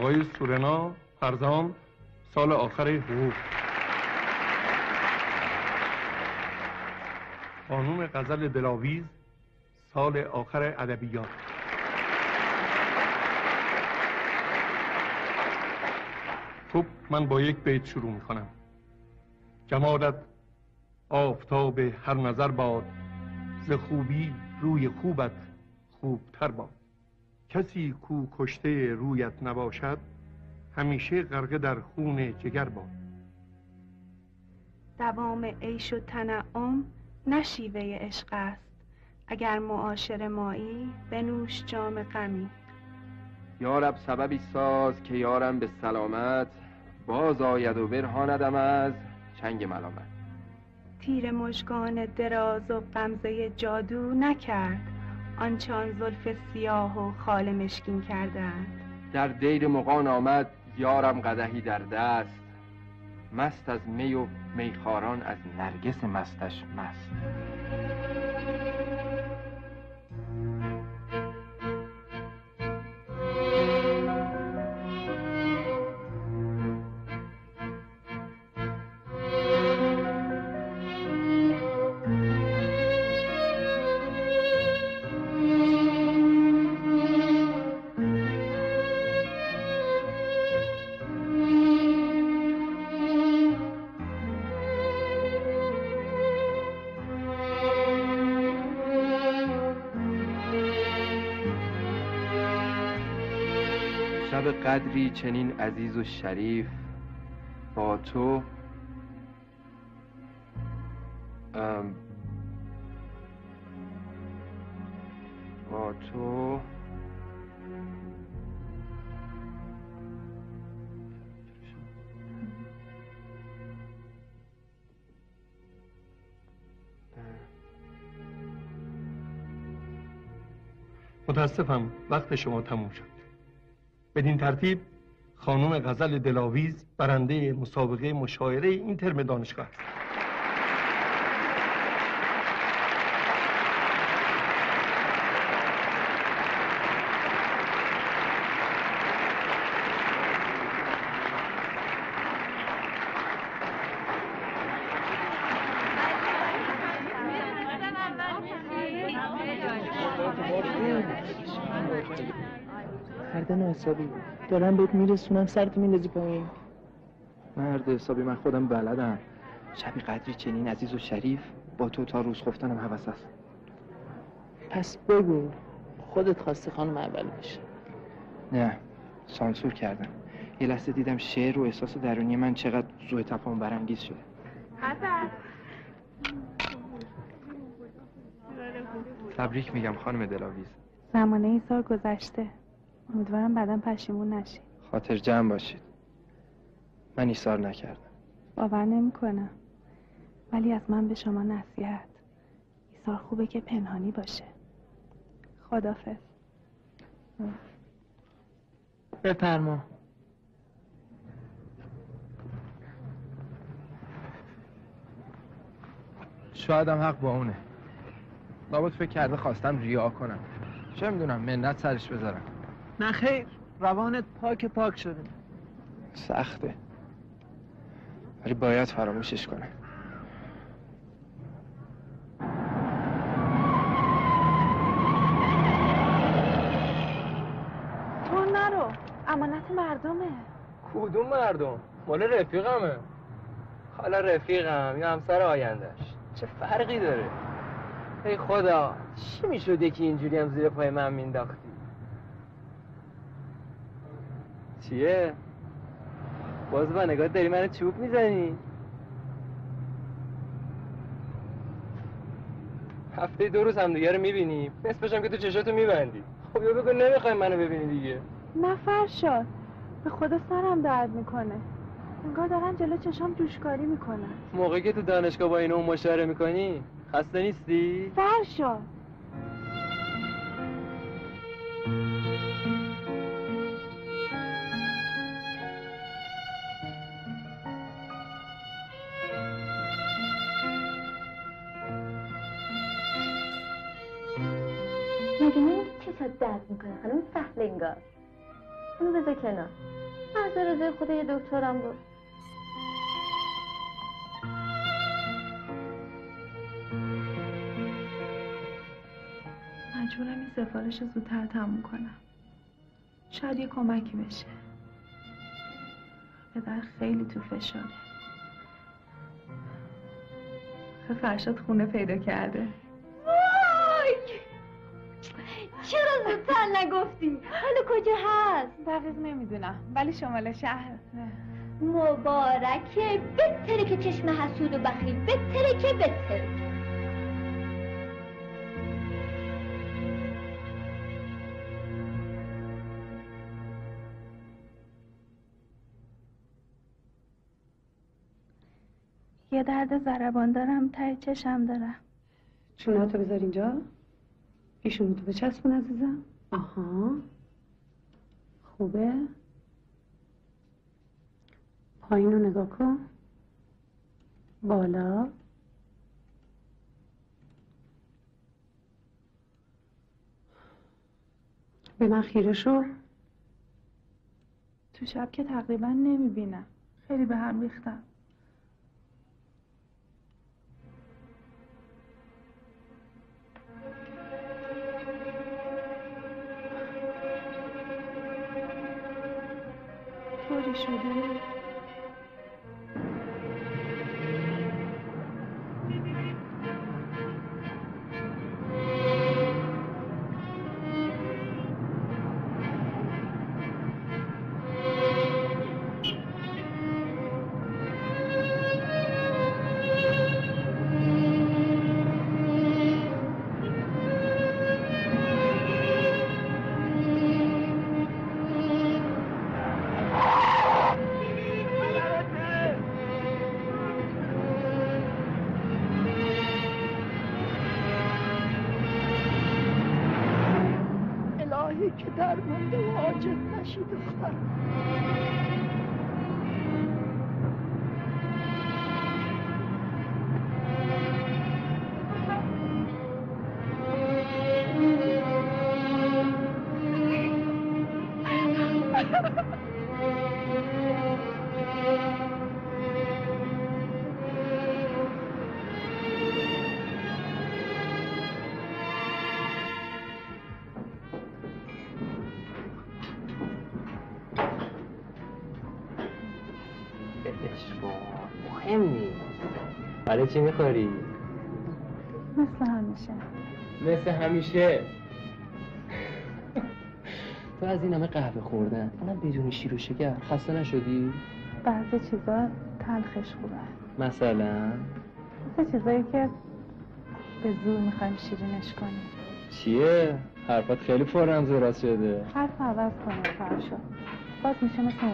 آقای سورنا فرزام سال آخر حقوق. خانوم غزل دلاویز سال آخر ادبیات. خب من با یک بیت شروع می‌کنم. جمالت آفتاب هر نظر باد ز خوبی روی خوبت خوبتر باد. کسی کو کشته رویت نباشد همیشه غرقه در خون جگر باد. دوام عیش و تنعم نشیوه عشق است. اگر معاشر مایی بنوش جام غمی. یارب سببی ساز که یارم به سلامت باز آید و برهاندم از چنگ ملامت. تیر مژگان دراز و غمزه جادو نکرد. آنچه آن زلف سیاه و خال مشکین کردند. در دیر مغان آمد یارم قدهی در دست. مست از می و میخاران از نرگس مستش مست. قدری چنین عزیز و شریف با تو. با تو. متاسفم وقت شما تموم شد. بدین ترتیب خانم غزل دلاویز برنده مسابقه مشاعره این ترم دانشگاه است. مردن حسابی دارم بهت میرسونم سرتو میندازی پایین. مرد حسابی من خودم بلدم. شبی قدری چنین عزیز و شریف با تو تا روز خفتنم هوس است. پس بگو خودت خواستی خانم اول بشه نه سانسور کردم. یه لحظه دیدم شعر و احساس درونی من چقدر زوه تفاهم برانگیز شده. تبریک میگم خانم دلاویز. زمانه این سال گذشته. امیدوارم بعدا پشیمون نشی. خاطر جمع باشید. من ایثار نکردم. باور نمی‌کنم. ولی از من به شما نصیحت. ایثار خوبه که پنهانی باشه. خدافظ بفرما. شاید هم حق با اونه. لابد فکر کرده خواستم ریا کنم. چه می‌دونم منت سرش بذارم. نه خیر روانت پاک پاک شده. سخته. ولی باید فراموشش کنم. تو نرو. امانت مردمه. کدوم مردم؟ مال رفیقمه. حالا رفیقم یا همسر آیندهش. چه فرقی داره؟ ای خدا چی می‌شده که اینجوری هم زیر پای من مینداختی چیه؟ باز با نگاه داری منو چوب می‌زنی. هفته دو روز هم دیگه رو می‌بینی. نصفش هم که تو چشاتو میبندی. خب یا بگو نمی‌خوای منو ببینی دیگه. نه فرشاد به خدا سرم درد می‌کنه. انگار دارن جلو چشام جوشکاری می‌کنن. موقعی که تو دانشگاه با اینو مشاوره می‌کنی خسته نیستی؟ فرشاد مگه درد می‌کنه. خانم سهل انگار اونو بذار کنار. محض رضای خدا یه دکترم بود. مجبورم این سفارش زودتر تموم کنم. شاید یه کمکی بشه. پدر خیلی تو فشاره. فرشاد خونه پیدا کرده. زودتر نگفتی حالا کجا هست؟ دقیق نمی‌دونم ولی شمال شهر. مبارکه. بهتره که چشم حسود و بخیل بهتره که بهتره. یه درد زربان دارم تای چشم دارم. چوناتو بذار اینجا. ایشونو تو بچسبون عزیزم. آها. خوبه؟ پایین رو نگاه کن. بالا. به من خیره شو. تو شب که تقریبا نمی‌بینم. خیلی به هم ریختم. mhm چی می‌خوری؟ مثل همیشه. مثل همیشه؟ تو از این همه قهوه خوردن اونم بدون شیر و شکر خسته نشدی؟ بعضی چیزا تلخش خوبه. مثلا؟ مثل چیزایی که به زور می‌خوایم شیرینش کنیم. چیه؟ حرفات خیلی پررمز و راست شده. حرف عوض کنیم فرشاد باز میشه مثل اون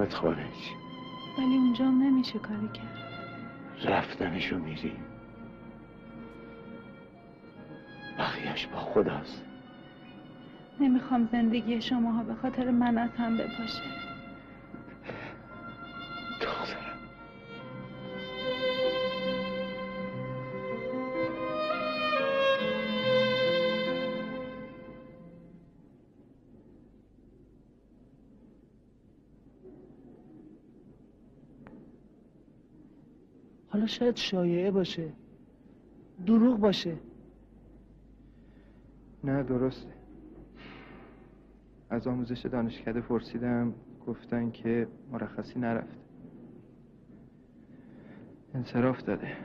میبرمت خارج. ولی اونجام نمیشه کاری کرد. رفتنشو میریم بقیهش با خداست. نمی‌خوام زندگی شماها به خاطر من از هم بپاشه. شاید شایعه باشه. دروغ باشه. نه درسته. از آموزش دانشکده پرسیدم گفتن که مرخصی نرفت. انصراف داده.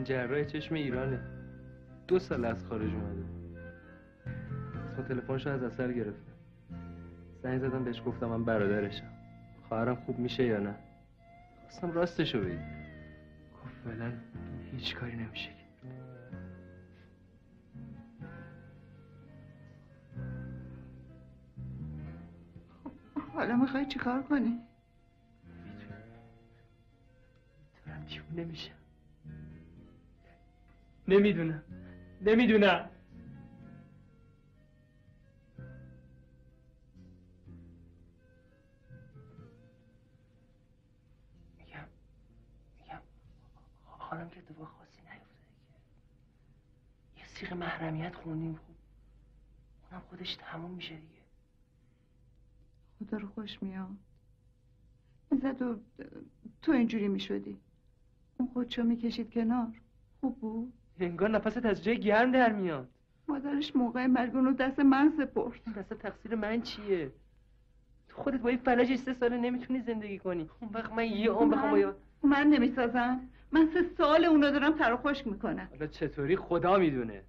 بهترین جراح چشم ایرانه. دو سال از خارج اومده. اسم تلفنشو از اثر گرفتم زنگ زدم بهش گفتم من برادرشم. خواهرم خوب میشه یا نه؟ خواستم راستشو بگی گفت فعلا هیچ کاری نمیشه کرد. حالا می‌خوای چیکار کنی؟ می‌تونم دیوونه میشم. نمی‌دونم. نمی‌دونم. میگم میگم حالم که اتفاق خاصی نیفتاده که. یه سیغ محرمیت خوندیم خوب. اونم خودش تموم میشه دیگه. خدا رو خوش میاد. زد و تو اینجوری می‌شدی. اون خودشو می‌کشید کنار. خوب بود؟ انگار نفست از جای گرم در میاد. مادرش موقع مرگ اونو دست من سپرد. وسط تقصیر من چیه؟ تو خودت با این فلج سه ساله نمی‌تونی زندگی کنی. اون وقت من یه عمر بخوام با یه- من نمی‌سازم. من سه سال اونو دارم تر خشک می‌کنم حالا چطوری خدا می‌دونه؟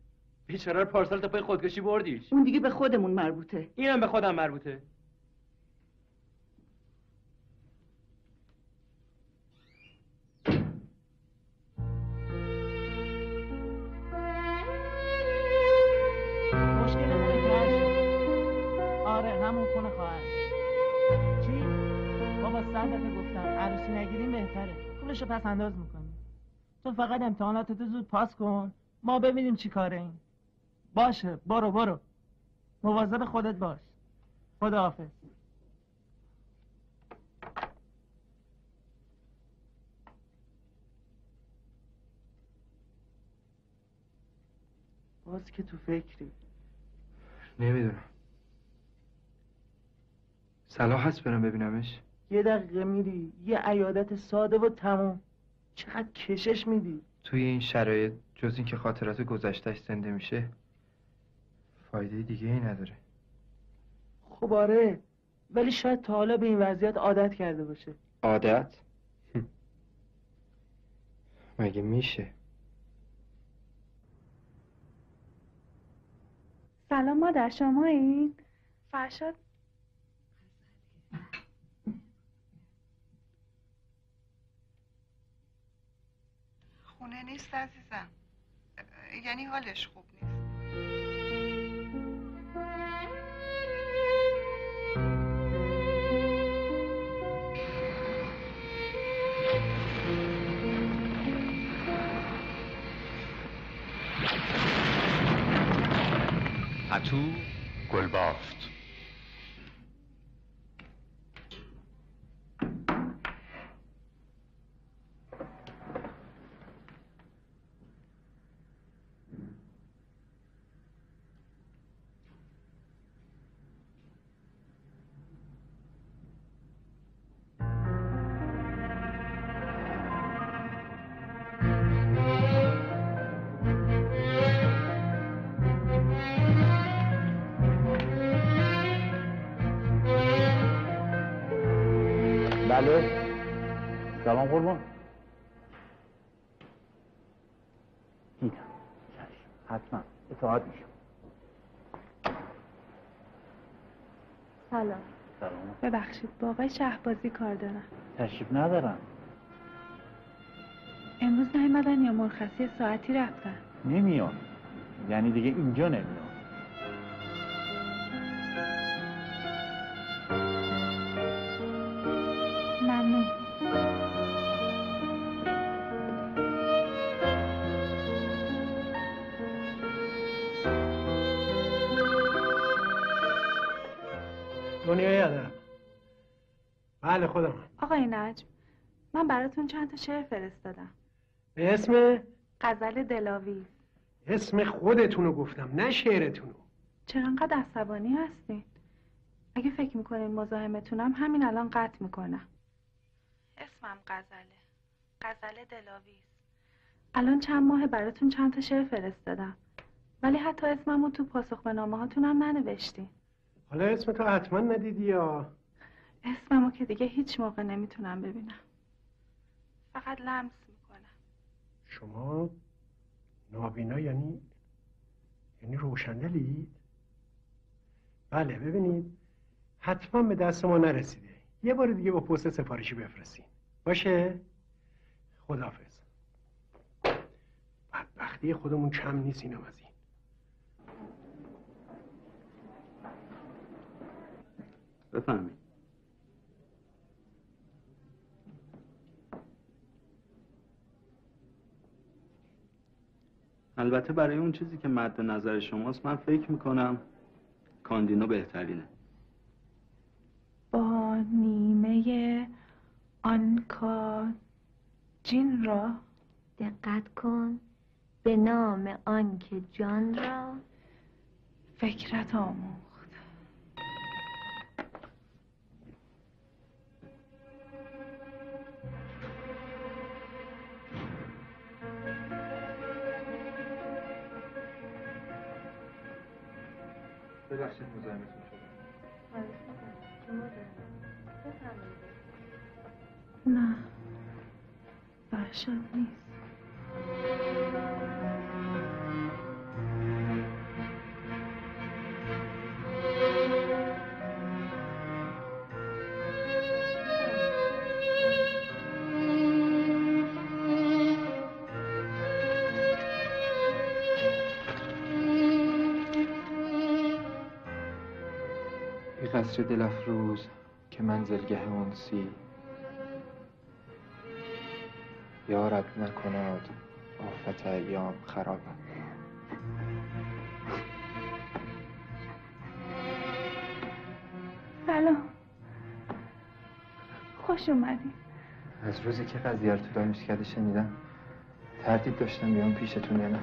بیچاره رو پارسال تا پای خودکشی بردیش. اون دیگه به خودمون مربوطه. اینم به خودم مربوطه. همون خونه خواهر چی؟ بابا صد دفعه گفتم عروسی نگیریم بهتره. پولشو پس انداز می‌کنیم تو فقط امتحاناتتو زود پاس کن. ما ببینیم چی کاره این. باشه برو برو. مواظب خودت باش. خدا حافظ باز که تو فکری. نمی‌دونم. صلاح هست برم ببینمش. یه دقیقه میری یه عیادت ساده و تموم. چقدر کشش میدی؟ توی این شرایط جز اینکه خاطرات گذشتش زنده میشه فایده دیگه ای نداره. خب آره ولی شاید تا حالا به این وضعیت عادت کرده باشه. عادت؟ مگه میشه؟ سلام مادر شما این فرشاد خونه نیست عزیزم. یعنی حالش خوب نیست. پتو گلبافت. الو سلام قربان دیدم حتما اطاعت میشم سلام سلام ببخشید با آقای شهبازی کار دارم. تشریف ندارم امروز نیومدن یا مرخصی ساعتی رفتن؟ نمیان. یعنی دیگه اینجا نمیان. بله خودم. آقای نجم من براتون چند تا شعر فرستادم. به اسم؟ غزل دلاویز اسم خودتونو گفتم نه شعرتونو. چرا انقدر عصبانی هستین؟ اگه فکر می‌کنین مزاحمتونم همین الان قطع می‌کنم. اسمم غزله. غزل دلاویز الان چند ماه براتون چند تا شعر فرستادم. ولی حتی اسممو تو پاسخ به نامه هاتونم ننوشتین. حالا اسم تو حتما ندیدی یا؟ اسممو که دیگه هیچ موقع نمی‌تونم ببینم. فقط لمس می‌کنم. شما نابینا یعنی یعنی روشندلید بله ببینید حتما به دست ما نرسیده. یه بار دیگه با پست سفارشی بفرستین. باشه؟ خداحافظ. بدبختی خودمون کم نیست اینم از این بفهمید البته برای اون چیزی که مد نظر شماست من فکر می‌کنم کاندینو بهترینه. با نیمه آنکا جین را دقت کن به نام آنکه جان را فکرت آموخت. ببخشید مزاحمتون شدم. نه بحشم نیست. ای قصر دل افروز که منزلگه انسی یارب نکناد آفت ایام خرابم سلام. خوش اومدی از روزی که قضیه رو تو دانشکده شنیدم. تردید داشتم بیام پیشتون یا نه.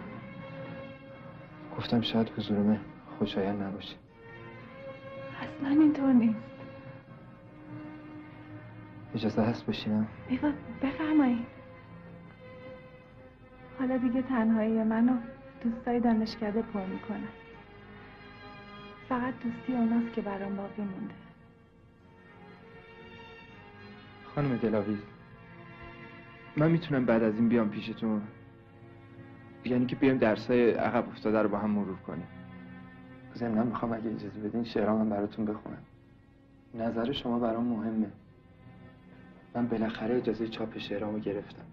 گفتم شاید حضورمه خوشایند نباشه. اصلا اینطور نیست. اجازه هست بشینم بفرمایید. حالا دیگه تنهایی منو دوستای دانشکده پر می‌کنن. فقط دوستی اوناست که برام باقی مونده. خانم دلاویز من می‌تونم بعد از این بیام پیشتون. یعنی که بیایم درسای عقب افتاده رو با هم مرور کنیم. ضمنا می‌خوام اگه اجازه بدین شعرام براتون بخونم. نظر شما برام مهمه. من بالاخره اجازه چاپ شعرامو گرفتم.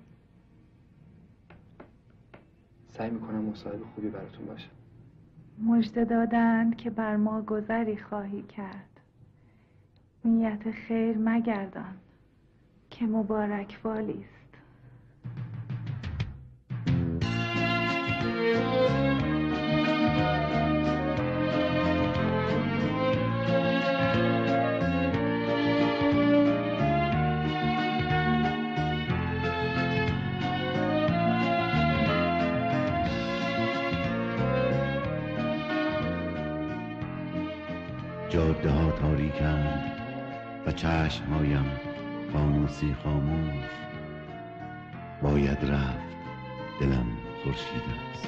سعی می‌کنم مصاحبه خوبی براتون باشه. مژده دادند که بر ما گذری خواهی کرد. نیت خیر مگردان که مبارک والی است تاریکند و چشمهایم فانوسی خاموش. باید رفت دلم خورشید است.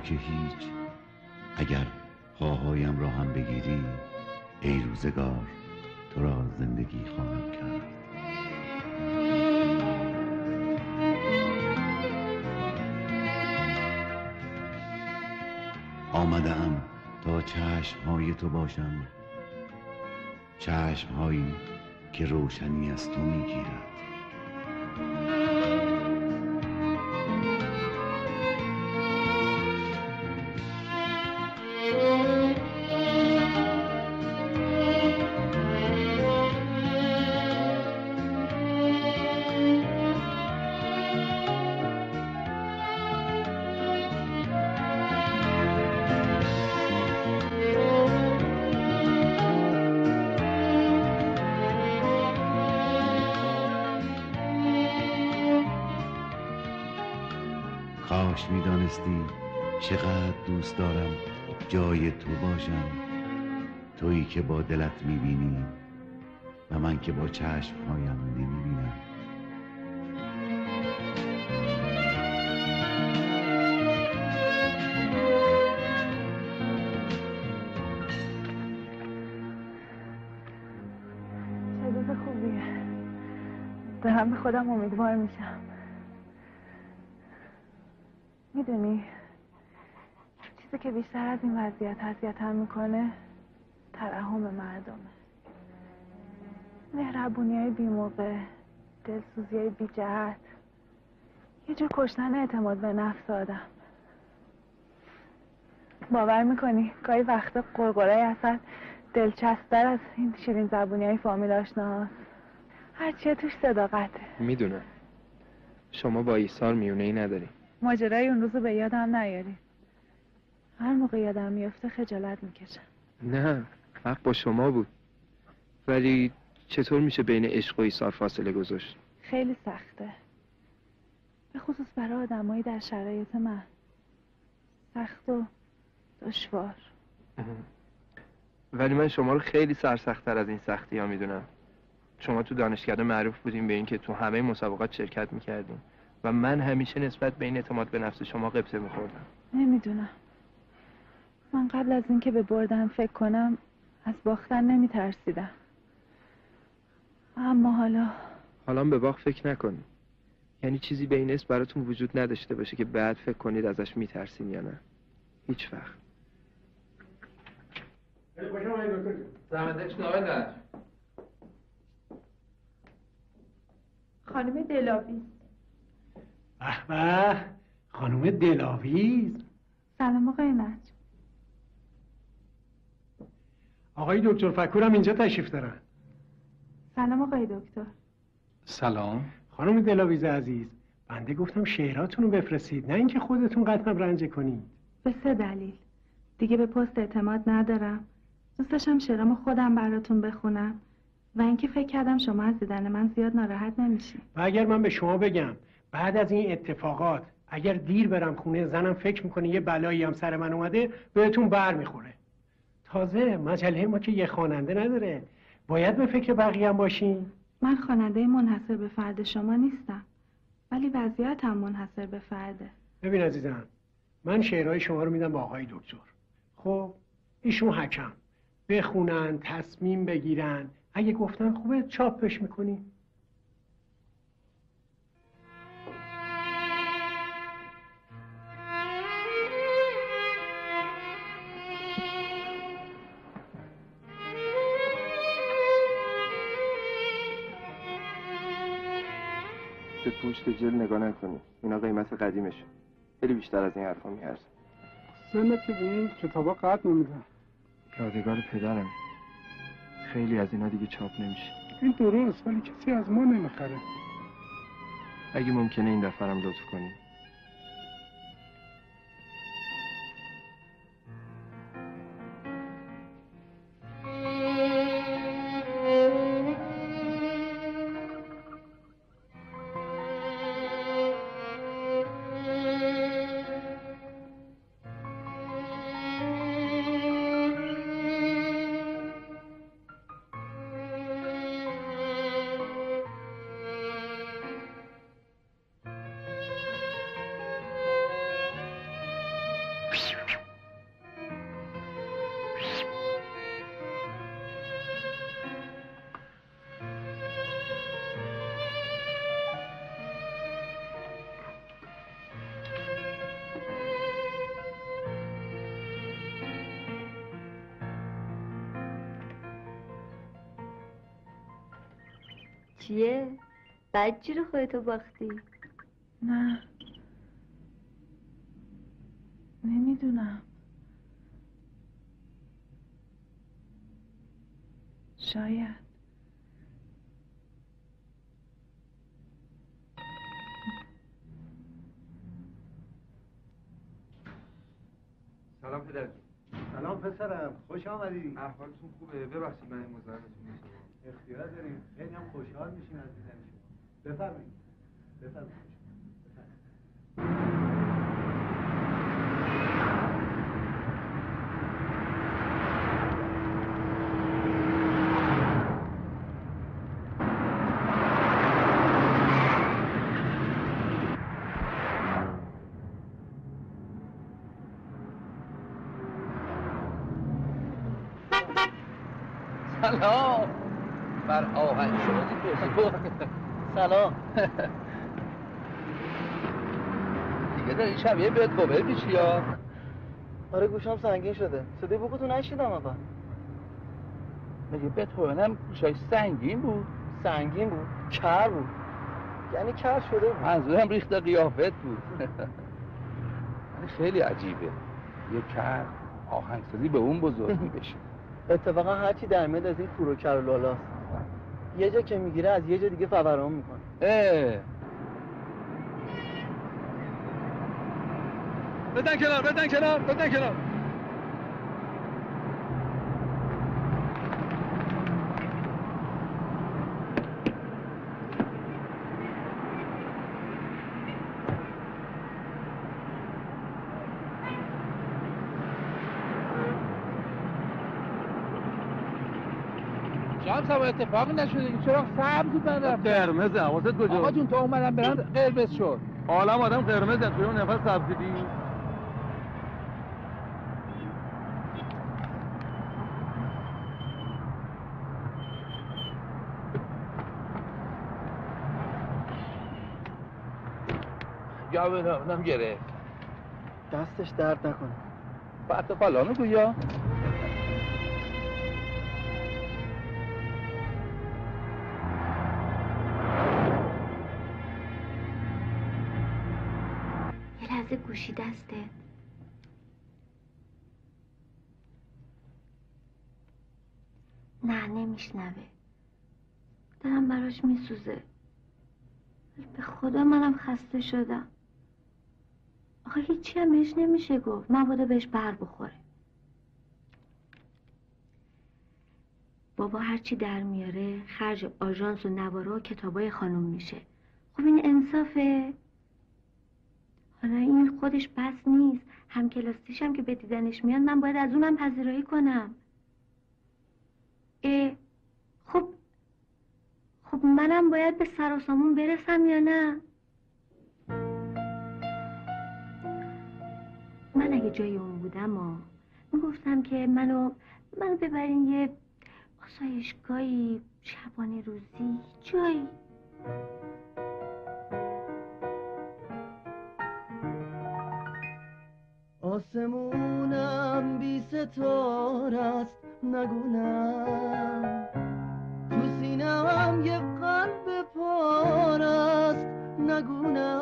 که هیچ. اگر پاهایم را هم بگیری ای روزگار تو را زندگی خواهم کرد. آمدم تا چشم های تو باشم. چشم هایی که روشنی از تو می‌گیرد. کاش می‌دانستی چقدر دوست دارم جای تو باشم. تویی که با دلت می‌بینی و من که با چشمهایم نمی‌بینم. چه روز خوبیه. دارم به خودم امیدوار میشم می‌دونی چیزی که بیشتر از این وضعیت اذیتم می‌کنه ترحم مردمه. مهربونی های بی موقع دلسوزی های بی جهت یه جور کشتن اعتماد به نفس آدم. باور می‌کنی؟ گاهی وقتا قرقرای اصل دلچسبتر از این شیرین زبونی های فامیل آشناهاست هرچیه توش صداقته. می‌دونم. شما با ایثار میونه ای نداری. ماجرای اون روزو به یادم نیاری. هر موقع یادم میفته خجالت می‌کشم. نه حق با شما بود. ولی چطور میشه بین عشق و ایثار فاصله گذاشت؟ خیلی سخته. به خصوص برای آدمایی در شرایط من. سخت و دشوار. ولی من شما رو خیلی سرسختتر از این سختی ها می‌دونم. شما تو دانشکده معروف بودیم به اینکه تو همه مسابقات شرکت می‌کردیم و من همیشه نسبت به این اعتماد به نفس شما قبطه میخوردم. نمی‌دونم. من قبل از اینکه به بردن فکر کنم از باختن نمیترسیدم. اما حالا حالا به باخت فکر نکنید یعنی چیزی به این اسم براتون وجود نداشته باشه که بعد فکر کنید ازش میترسین یا نه. هیچ وقت. خانم دلاویز. به خانم دلاویز. سلام آقای نجم آقای دکتر فکورم اینجا تشریف دارن. سلام آقای دکتر. سلام. خانم دلاویز عزیز بنده گفتم شعراتون رو بفرستید نه اینکه خودتون قطعا رنجه کنید. به سه دلیل. دیگه به پست اعتماد ندارم. دوست داشتم شعرامو خودم براتون بخونم. و اینکه فکر کردم شما از دیدن من زیاد ناراحت نمیشین. و اگر من به شما بگم بعد از این اتفاقات اگر دیر برم خونه زنم فکر می‌کنه یه بلایی هم سر من اومده بهتون بر می‌خوره. تازه مجله ما که یه خواننده نداره. باید به فکر بقیه هم باشین من خواننده منحصر به فرد شما نیستم ولی وضعیتم منحصر به فرده. ببین عزیزم من شعرهای شما رو میدم با آقای دکتر. خب ایشون حکم. بخونن تصمیم بگیرن. اگه گفتن خوبه چاپش می‌کنی. به پشت جل نگاه نکنی. اینا قیمت قدیمشه. خیلی بیشتر از این حرفا میارزه. سنت که به این کتابا قد نمیدن. یادگار پدرم خیلی از اینا دیگه چاپ نمیشه. این درست ولی کسی از ما نمی‌خره. اگه ممکنه این دفعه هم لطف کنی. بچی رو خودتو باختی؟ نه. نمی‌دونم. شاید. سلام پدر. سلام پسرم. خوش آمدی. احوالتون خوبه. ببخشید من این مزاحمتون میشم اختیار داریم. خیلی هم خوشحال میشیم از بفرمایید سلام بر آهنگ شما سلام. دیگه داری شبیه بیاد گوبه میشی یا؟ آره گوشم سنگین شده. صدای بوکتو نشیدم اول. مگه بتوونم گوشای سنگین بود. سنگین بود. کر بود. یعنی کر شده بود. منظورم ریخت قیافت بود. خیلی عجیبه. یه کر آهنگسازی به اون بزرگی بشه اتفاقا هرچی در میاد از این کور و کر و لالاست. یه جا که می‌گیره از یه جا دیگه فوران می‌کنه. اه. بدن کنار بدن کنار بدن کنار. شام سبا اتفاقی نشده این چرا سبز بود من رفتم قرمزه حواست کجا؟ آقا جون تو اومدم برم قرمز شد. عالم آدم قرمزه توی اون نفر سبز دیدی؟ یا بدم گرفت. دستش درد نکنه. بعد پالانو گویا. گوشی دسته. نه نمیشنوه. دلم براش میسوزه. به خدا منم خسته شدم. آخه هیچی هم بهش نمیشه گفت. مبادا بهش بر بخوره. بابا هرچی در میاره خرج آژانس و نوارا و کتابای خانم میشه. خب این انصافه؟ حالا این خودش بس نیست. هم کلاسیشم که به دیدنش میاد من باید از اونم پذیرایی کنم. اه خب خب منم باید به سر سامون برسم یا نه؟ من اگه جای اون بودم و می‌گفتم که منو منو ببرین یه آسایشگاهی شبانه روزی جایی. آسمونم بی ستاره است نگونم. تو سینم یه قلب پار است نگونم.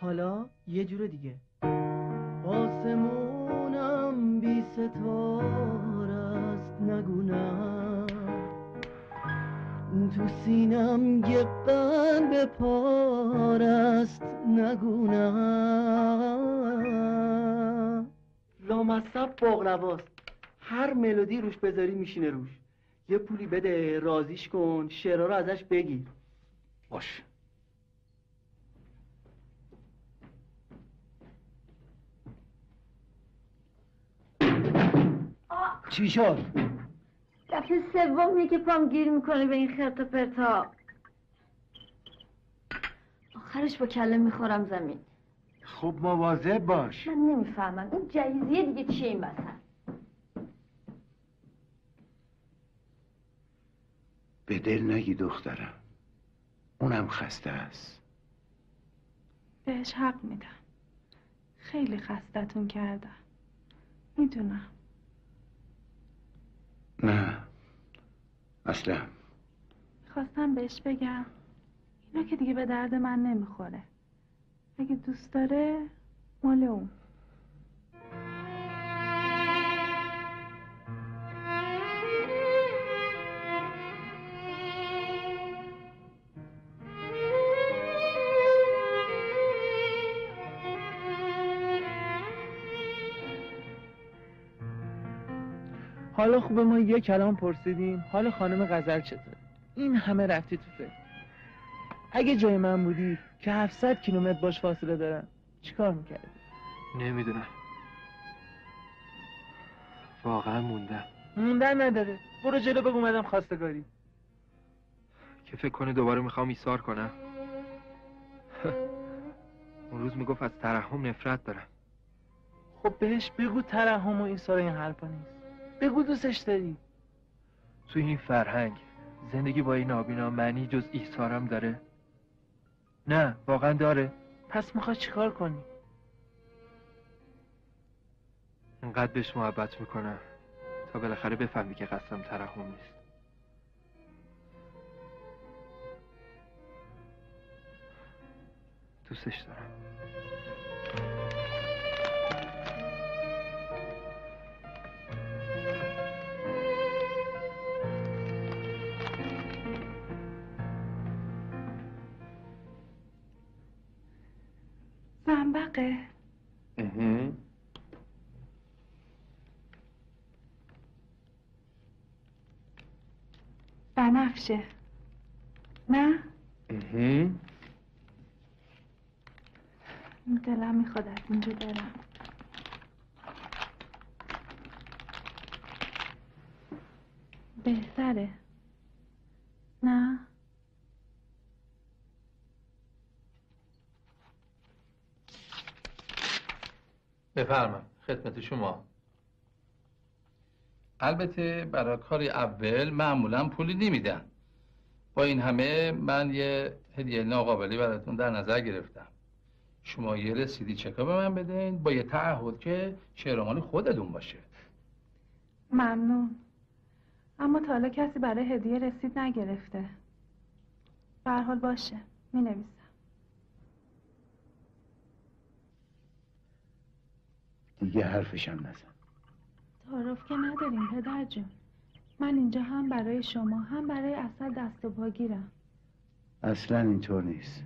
حالا یه جور دیگه. آسمونم بی ستاره است نگونم. تو سینم یه قلب پار است نگونم. لامصب بغرواست هر ملودی روش بذاری میشینه روش. یه پولی بده رازیش کن شعرها رو ازش بگیر. باش. چی شد؟ دفعه سومیه که پام گیر می‌کنه به این خرت و پرتا آخرش با کله می‌خورم زمین. خب مواظب باش. من نمی‌فهمم. این جهیزیه دیگه چیه این وسط؟ به دل نگی دخترم. اونم خسته است. بهش حق میدم. خیلی خستتون کردم. می‌دونم. نه. اصلا. خواستم بهش بگم. اینا که دیگه به درد من نمی‌خوره. اگه دوست داره مال اون. حالا خوبه ما یه کلام پرسیدیم. حال خانم غزل چطور این همه رفتی تو فکر. اگه جای من بودی که 700 کیلومتر باش فاصله دارم چیکار می‌کردی؟ نمی‌دونم. واقعا موندم. موندن نداره. برو جلو بگو اومدم خواستگاری. که فکر کنه دوباره می‌خوام ایثار کنم. اون روز می‌گفت از ترحم نفرت دارم. خب بهش بگو ترحم و این سال این حرفا نیست. بگو دوستش داری توی این فرهنگ زندگی با این نابینا معنی جز ایثارم داره؟ نه واقعا داره. پس می‌خوای چیکار کنی؟ انقدر بهش محبت می‌کنم تا بالاخره بفهمی که قصدم ترحم نیست. دوستش دارم. زنبقه بنفشه. نه؟ دلم می‌خواد از اینجا برم. بهتره. نه؟ بفرمایید خدمت شما. البته برای کار اول معمولا پولی نمیدن. با این همه من یه هدیه ناقابلی براتون در نظر گرفتم. شما یه رسیدی چکا به من بدین با یه تعهد که شهرمان خودتون باشه. ممنون. اما تا حالا کسی برای هدیه رسید نگرفته. به هر حال باشه. می نویسم دیگه حرفشم نزن. تعارف که نداریم پدر جون. من اینجا هم برای شما هم برای اصل دست و پاگیرم اصلا اینطور نیست.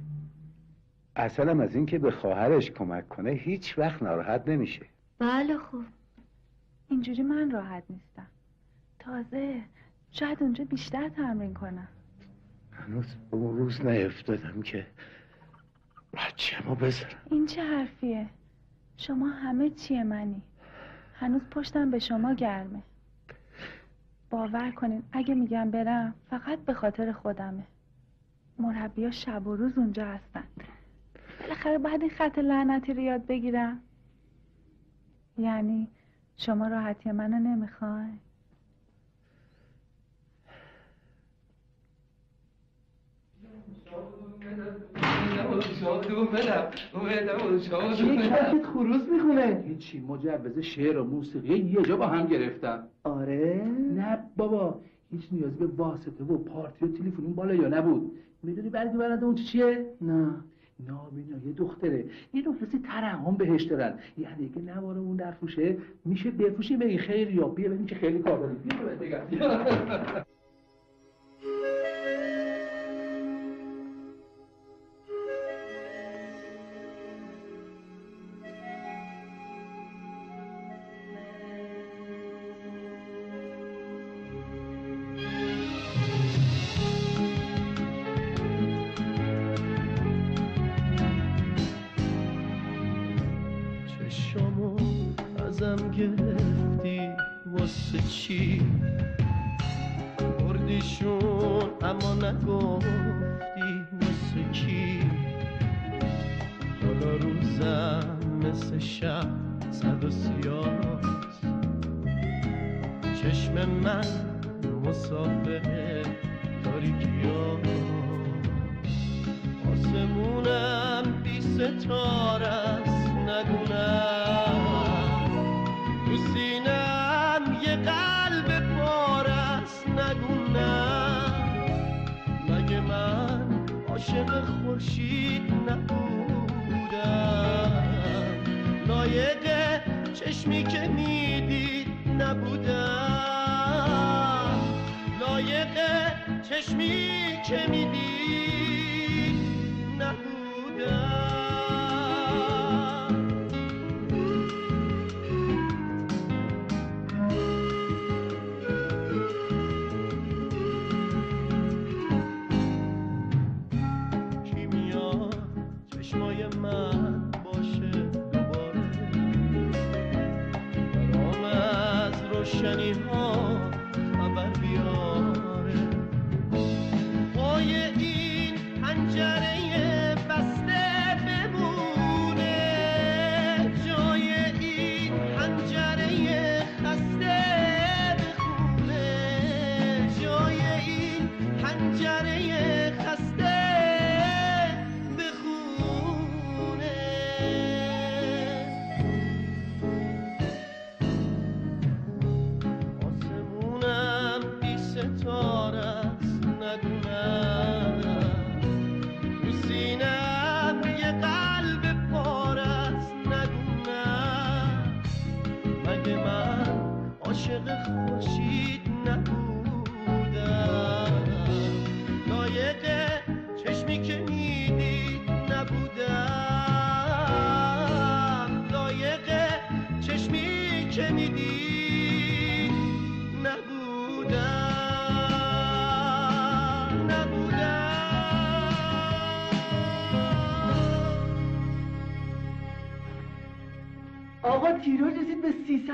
اصلا از اینکه به خواهرش کمک کنه هیچ وقت ناراحت نمیشه. بله خوب. اینجوری من راحت نیستم. تازه شاید اونجا بیشتر تمرین کنم. هنوز به اون روز نیفتادم که بچه‌مو بذارم. این چه حرفیه؟ شما همه چیه منی؟ هنوز پشتم به شما گرمه. باور کنین اگه میگم برم فقط به خاطر خودمه. مربیا شب و روز اونجا هستن. بالاخره بعد این خط لعنتی رو یاد بگیرم. یعنی شما راحتی منو نمی‌خواین کفت خروز می‌خونه؟ هیچی مجوز شعر و موسیقی یه جا با هم گرفتم آره؟ نه بابا هیچ نیازی به واسطه و پارتی و تلفنی اون بالا یا نبود. می‌دونی برگی برنده اون چی چیه؟ نه. نابینا یه دختره. یه حسی ترحم بهش دارن. یعنی اگه نوار اون در فروشه میشه بفروشی به این خیلی یا بیا ببین که خیلی کار داری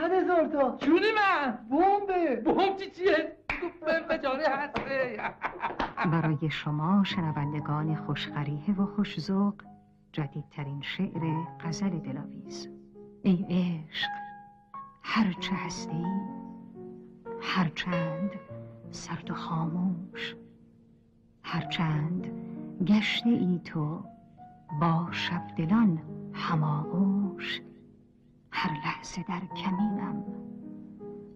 300 هزار تا. جونی من. بمبه. بمب چی چیه؟ به جانه هسته برای شما شنوندگان خوشقریه و خوشذوق جدیدترین شعر غزل دلاویز. ای عشق هرچه هستی هرچند سرد و خاموش هرچند گشته ای تو با شبدلان هماغوش. هر لحظه در کمینم.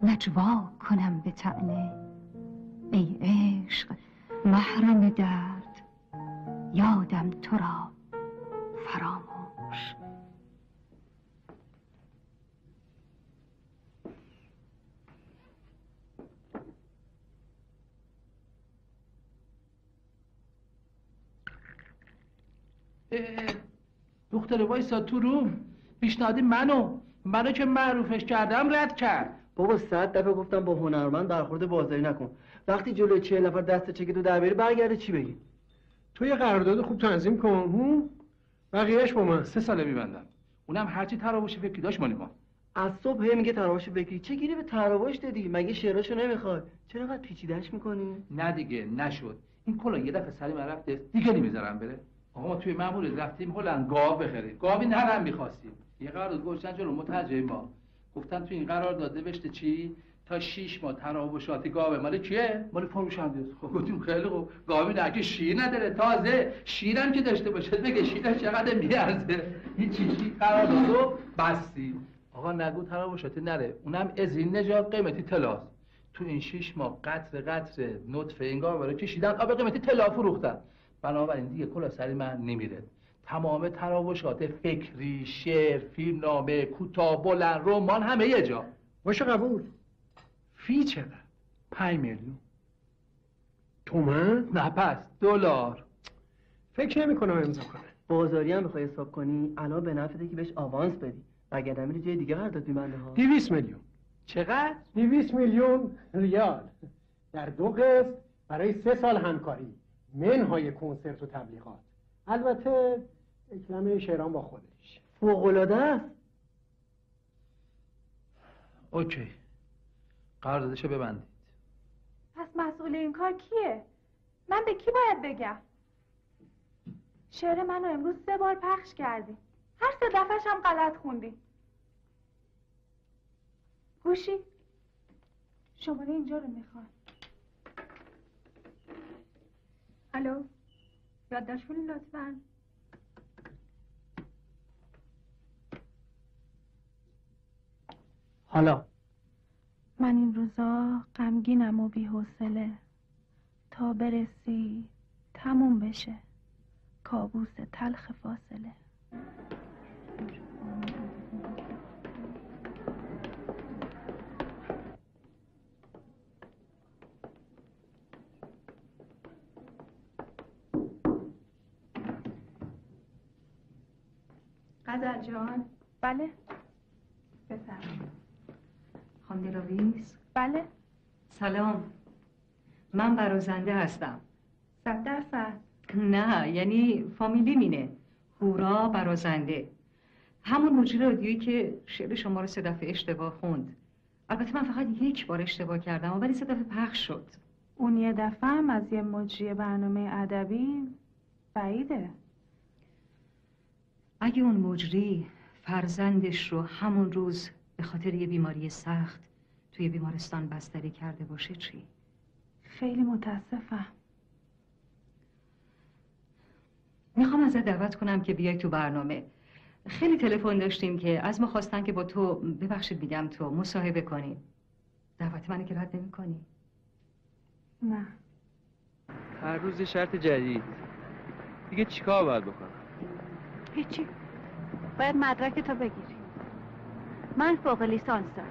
نجوا کنم به تعنه ای عشق محرم درد. یادم تو را فراموش. دختر وایسا تو روم. پیشنهادی منو. منو که معروفش کردم؟ رد کرد. بابا صد دفعه گفتم با هنرمند برخورد بازاری نکن. وقتی جلوی چه نفر دست چکی تو در بری برگرده چی بگی؟ تو یه قرارداد خوب تنظیم کن. هم؟ بقیهش با من. سه ساله میبندم. اونم هرچی تراوش فکری داشت مالی کن از صبح هی میگه تراوش بگی چه گیری به تراوش دادی؟ مگه شعراشو نمی‌خوای؟ چرا انقدر پیچیدهش می‌کنی؟ نه دیگه نشد. این کلا یه دفعه سری من رفته دیگه نمی‌ذارم بره. آقا ما توی مامور رفتیم هلند گاو بخریم. گاوی نرم می‌خواستیم. یه قرارداد گذاشتن جلو مترجم ما گفتن تو این قرارداد نوشته چی؟ تا شیش ماه تراوشات گاوه. مال کیه؟ مال فروشنده است. خب گفتیم خیلی خوب. گاوی نه که شیر نداره. تازه شیرم که داشته باشه. بگه شیرش چقدر میارزه. این چیزی قراردادو بستیم. آقا نگو تراوشات نره. اونم از این نجات قیمتی طلاست. تو این شیش ماه قطر قطر نطفه این گاوه رو کشیدن. آب قیمتی طلا فروختن. بنابراین دیگه کلا سری من نمیره. تمام تراوشات فکری شعر فیلم نامه کوتاه بلند رمان همه یه جا. باشه قبول. فی چقدر؟ پنج میلیون. تومن؟ نه پس دلار. فکر نمی کنم امضا کنه. بازاری هم بخوای حساب کنی الان به نفعته که بهش آوانس بدی. وگرنه میری جای دیگه قرارداد میبنده ها. دیویس میلیون. چقدر؟ دیویس میلیون ریال. در دو قسط برای سه سال همکاری. منهای کنسرت و تبلیغات. البته کلمه شهران با خودش. فوقلاده است. اوکی. قراردادشو ببندید. پس مسئول این کار کیه؟ من به کی باید بگم؟ شعر منو امروز سه بار پخش کردی. هر سه دفعش هم غلط خوندی. گوشی شماره اینجا رو می‌خواد الو؟ یادداشت کنین لطفا. حالا. من این روزا غمگینم و بیحوصله. تا برسی تموم بشه. کابوس تلخ فاصله. قدر جان. بله. بفرمایید. خانم دلاویز. بله. سلام. من برازنده هستم. صد درصد. نه یعنی فامیلی مینه. هورا برازنده. همون مجری رادیویی که شعر شما رو سه دفعه اشتباه خوند. البته من فقط یک بار اشتباه کردم ولی سه دفعه پخش شد. اون یه دفعه هم از یه مجری برنامه ادبی بعیده. اگه اون مجری فرزندش رو همون روز به خاطر یه بیماری سخت توی بیمارستان بستری کرده باشه چی؟ خیلی متاسفم. می‌خوام ازت دعوت کنم که بیای تو برنامه. خیلی تلفن داشتیم که از ما خواستن که با تو ببخشید میگم تو مصاحبه کنیم دعوت منو که رد نمی نه. هر روز یه شرط جدید. دیگه چیکار باید بکنم؟ هیچی. باید مدرک تو بگیری. من فوق لیسانس دارم.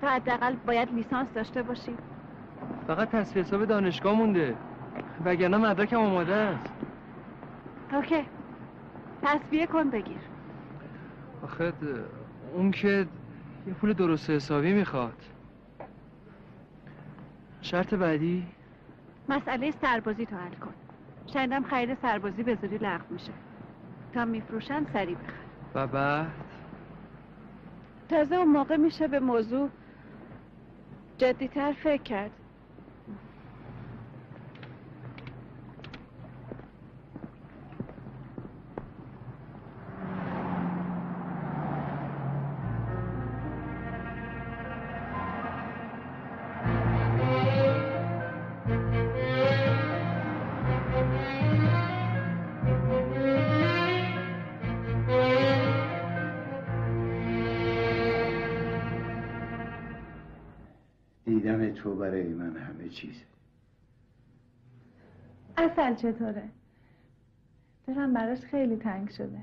تو حداقل باید لیسانس داشته باشی. فقط تصفیه حساب دانشگاه مونده. وگرنه مدرکم آماده است. اوکی. تصفیه کن بگیر. آخه اون که یه پول درست حسابی می‌خواد. شرط بعدی؟ مسئله سربازی تو حل کن. شنیدم خرید سربازی به زودی لغو میشه. تا میفروشن سریع بخر. و بعد؟ تازه اون موقع میشه به موضوع جدیتر فکر کرد. دیدن تو برای من همه چیزه اصل چطوره؟ دلم براش خیلی تنگ شده.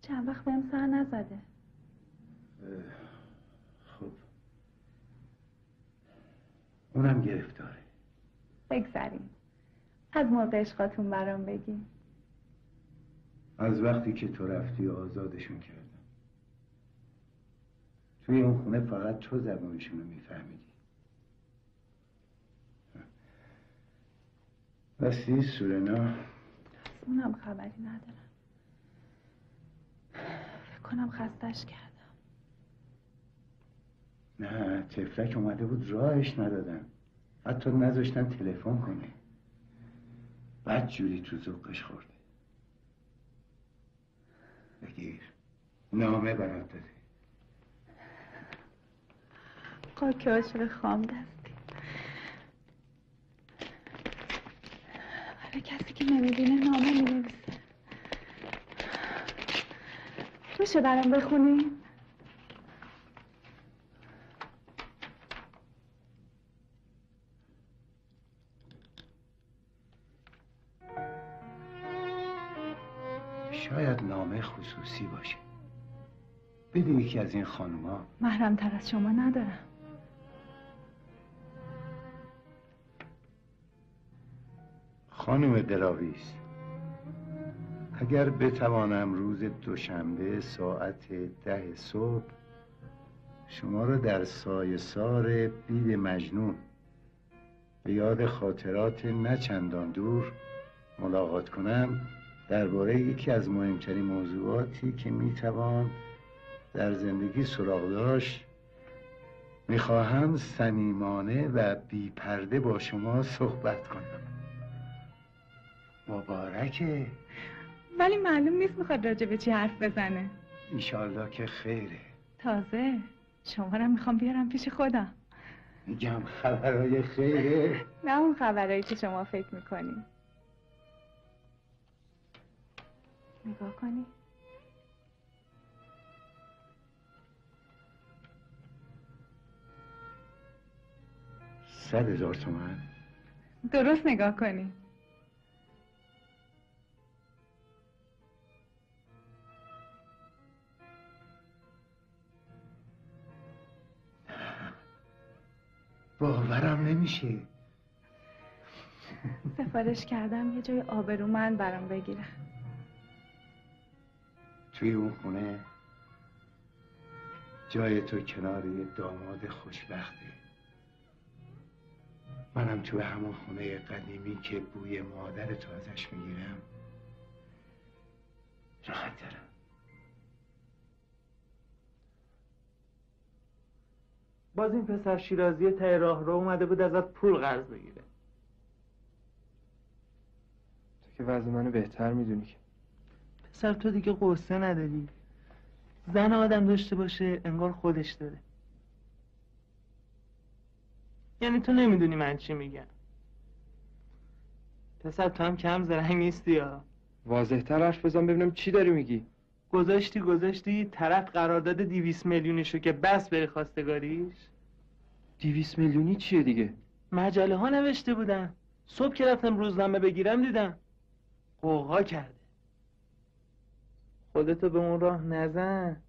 چند وقت بهم سر نزده. خب. اونم گرفتاره. بگذریم. از موقع عشقاتون برام بگی از وقتی که تو رفتی آزادشون کردم توی اون خونه فقط تو زبانشون رو میفهمیدی. راستی سورنا؟ اونم خبری ندارم. فکر کنم خستش کردم. نه تفلک اومده بود راهش ندادن. حتی نذاشتن تلفن کنه. بعد جوری تو ذوقش خورده. بگیر. نامه برات داده. خاک عاشق خام دستی برای کسی که نمی‌بینه نامه می‌نویسه. میشه برام بخونی؟ شاید نامه خصوصی باشه. بده یکی از این خانوما؟ محرم تر از شما ندارم. خانم دلاویز اگر بتوانم روز دوشنبه ساعت ده صبح شما را در سایه سار بید مجنون به یاد خاطرات نچندان دور ملاقات کنم درباره یکی از مهمترین موضوعاتی که می‌توان در زندگی سراغ داشت می‌خواهم صمیمانه و بیپرده با شما صحبت کنم. مبارکه. ولی معلوم نیست می‌خواد راجع به چی حرف بزنه. ایشالله که خیره. تازه شما رو می‌خوام بیارم پیش خودم میگم خبرهای خیره. نه اون خبرهایی که شما فکر می‌کنی. نگاه کنی. صد هزار تومن. درست نگاه کنی. باورم نمیشه. سفارش کردم یه جای آبرومند برام بگیرن توی اون خونه جای تو کنار یه داماد خوشبخته. منم تو همون خونه قدیمی که بوی مادر تو ازش می‌گیرم. راحت دارم باز این پسر شیرازی ته راه رو اومده بود ازت پول قرض بگیره. تو که وضع منو بهتر می‌دونی که. پسر تو دیگه قصه نداری. زن آدم داشته باشه انگار خودش داره. یعنی تو نمی‌دونی من چی میگم. پسر تو هم کم زرنگ نیستی یا واضح تر حرف بزن ببینم چی داری میگی. گذاشتی گذاشتی طرف قرارداد دیویس میلیونیشو که بس بری خواستگاریش؟ دیویس میلیونی چیه دیگه؟ مجله ها نوشته بودن. صبح که رفتم روزنامه بگیرم دیدم. قوقا کرده. خودتو به اون راه نزن.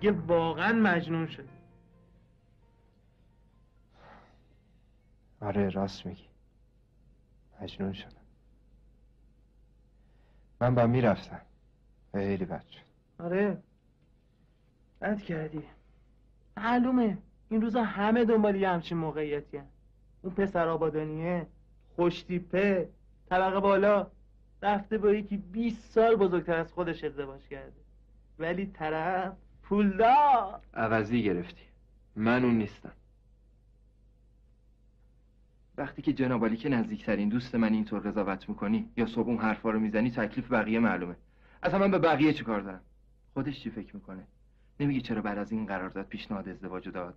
دیگه واقعا مجنون شد. آره راست میگی. مجنون شدم. من با می‌رفتم. خیلی بد شد. آره. بد کردی. معلومه. این روزا همه دنبال یه همچین موقعیتی هم. اون پسر آبادانیه خوشتیپه طبقه بالا رفته با یکی 20 سال بزرگتر از خودش ازدواج کرده. ولی طرف پولدار. عوضی گرفتی. من اون نیستم. وقتی که جناب که نزدیکترین دوست من اینطور قضاوت می‌کنی یا صبح اون حرفا رو می‌زنی تکلیف بقیه معلومه. اصلا من به بقیه چی کار دارم؟ خودش چی فکر می‌کنه؟ نمیگی چرا بعد از این قرارداد پیشنهاد ازدواج داد.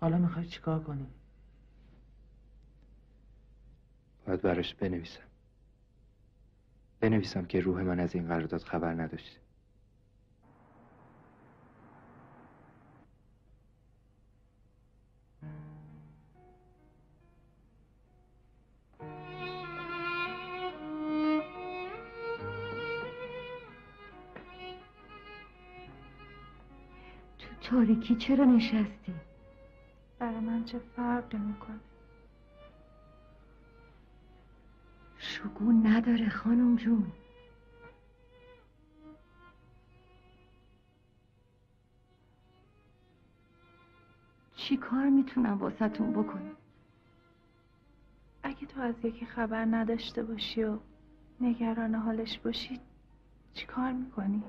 حالا می‌خوای چیکار کنی؟ باید براش بنویسم. بنویسم که روح من از این قرارداد خبر نداشته تو تاریکی چرا نشستی؟ برای من چه فرقی می‌کنه شگون نداره خانم جون. چی کار می‌تونم واسهتون بکنم؟ اگه تو از یکی خبر نداشته باشی و نگران حالش باشی چی کار می‌کنی؟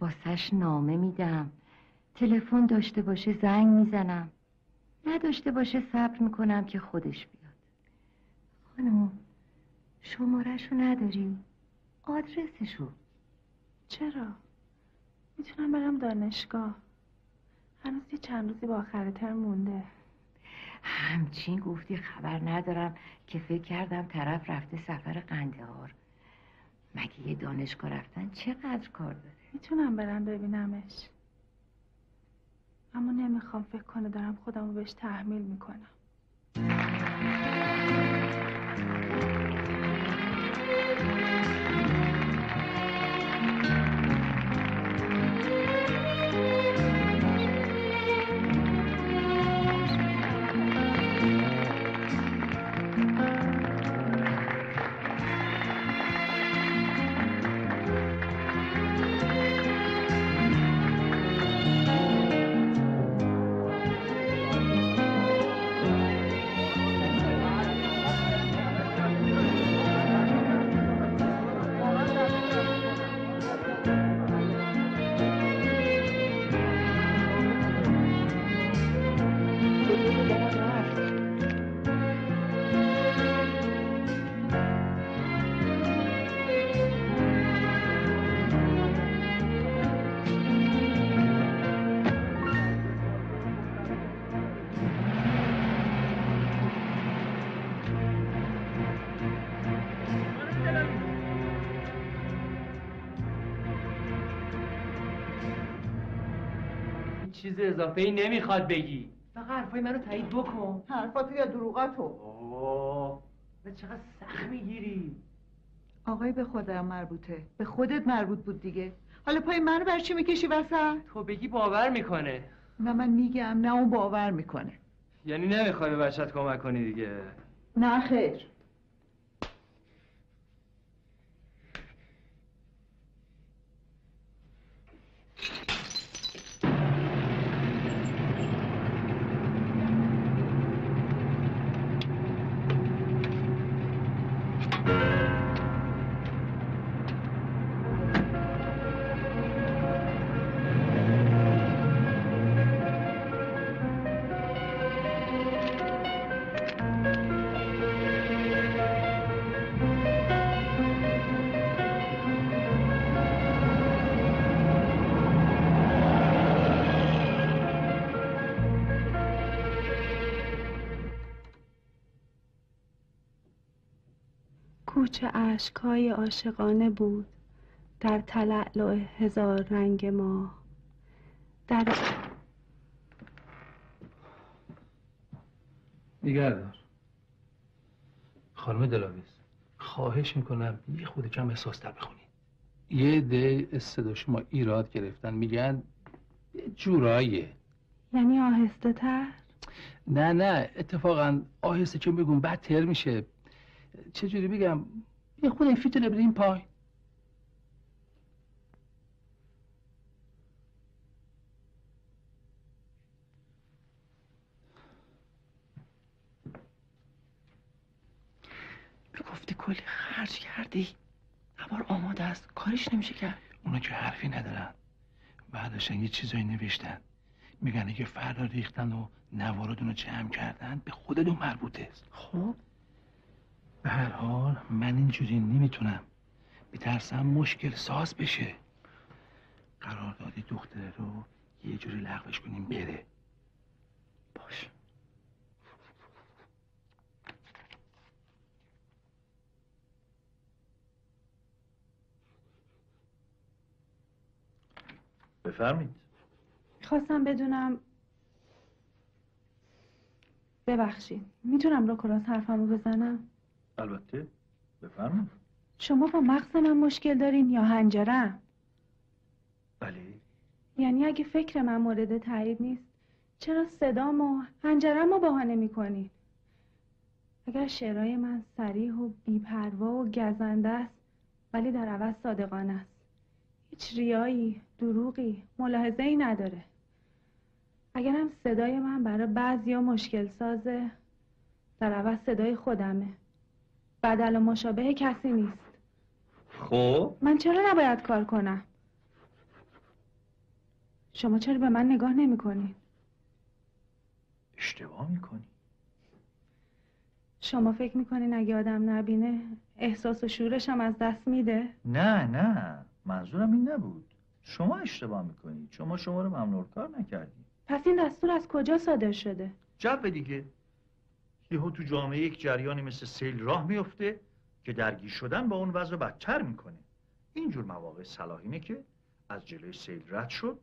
واسش نامه میدم. تلفن داشته باشه زنگ می‌زنم. نداشته باشه صبر می‌کنم که خودش بیاد. خانم شمارهشو نداری؟ آدرسشو. چرا؟ می‌تونم برم دانشگاه. هنوز یه چند روزی با آخر ترم مونده. همچین گفتی خبر ندارم که فکر کردم طرف رفته سفر قندهار. مگه یه دانشگاه رفتن چقدر کار داره؟ می‌تونم برم ببینمش. اما نمی‌خوام فکر کنه دارم خودم رو بهش تحمیل می‌کنم. چیز اضافه ای نمی‌خواد بگی. فقط حرفای منو تایید بکن. حرفاتو یا دروغاتو؟ اوه به چقدر سخت می‌گیری. آقای به خودم مربوطه. به خودت مربوط بود دیگه. حالا پای منو بر چی می‌کشی وسط؟ تو بگی باور می‌کنه. نه من میگم نه اون باور می‌کنه. یعنی نمی‌خوای به بچت کمک کنی دیگه. نه خیر. کوچه اشکهای عاشقانه بود در تلألؤ هزار رنگ ماه در نگهدار. خانم دلاویز خواهش می‌کنم یه خود کم احساس در بخونید. یه ده استدا شما ایراد گرفتن. میگن یه جوراییه. یعنی آهسته تر؟ نه نه اتفاقا آهسته. چون بگون بدتر میشه. چجوری بگم؟ یه خود این فیتونه بریم پای. گفتی کلی خرج کردی. نوار آماده است. کارش نمیشه کرد. اونا که حرفی ندارن. بعدشن یه چیزایی نوشتن. میگن اگه فردا ریختن و نواراتون رو جمع کردن به خودتون مربوطه. خب. به هر حال من اینجوری نمی‌تونم. میترسم مشکل ساز بشه. قراردادی دختره رو یه جوری لغوش کنیم بره. باش. بفرمید خواستم بدونم ببخشید. می‌تونم رو کلاس حرفمو بزنم؟ البته بفرمایید. شما با مغز من مشکل دارین یا هنجرم؟ بله. یعنی اگه فکر من مورد تایید نیست چرا صدام و هنجرم رو بهانه می‌کنین؟ اگر شعرهای من سریح و بیپروا و گزنده است ولی در عوض صادقانه است. هیچ ریایی دروغی ملاحظه ای نداره. اگر هم صدای من برای بعضیا مشکل سازه در عوض صدای خودمه. بدل و مشابه کسی نیست. خب؟ من چرا نباید کار کنم؟ شما چرا به من نگاه نمی کنید؟ اشتباه می‌کنی. شما فکر می‌کنین اگه آدم نبینه احساس و شورش هم از دست میده؟ نه نه. منظورم این نبود. شما اشتباه می‌کنی. شما شما رو ممنوع کار نکردی. پس این دستور از کجا صادر شده؟ جو دیگه. یهو تو جامعه یک جریانی مثل سیل راه میفته که درگیر شدن با اون وضع بدتر می‌کنه. اینجور مواقع صلاح اینه که از جلوی سیل رد شد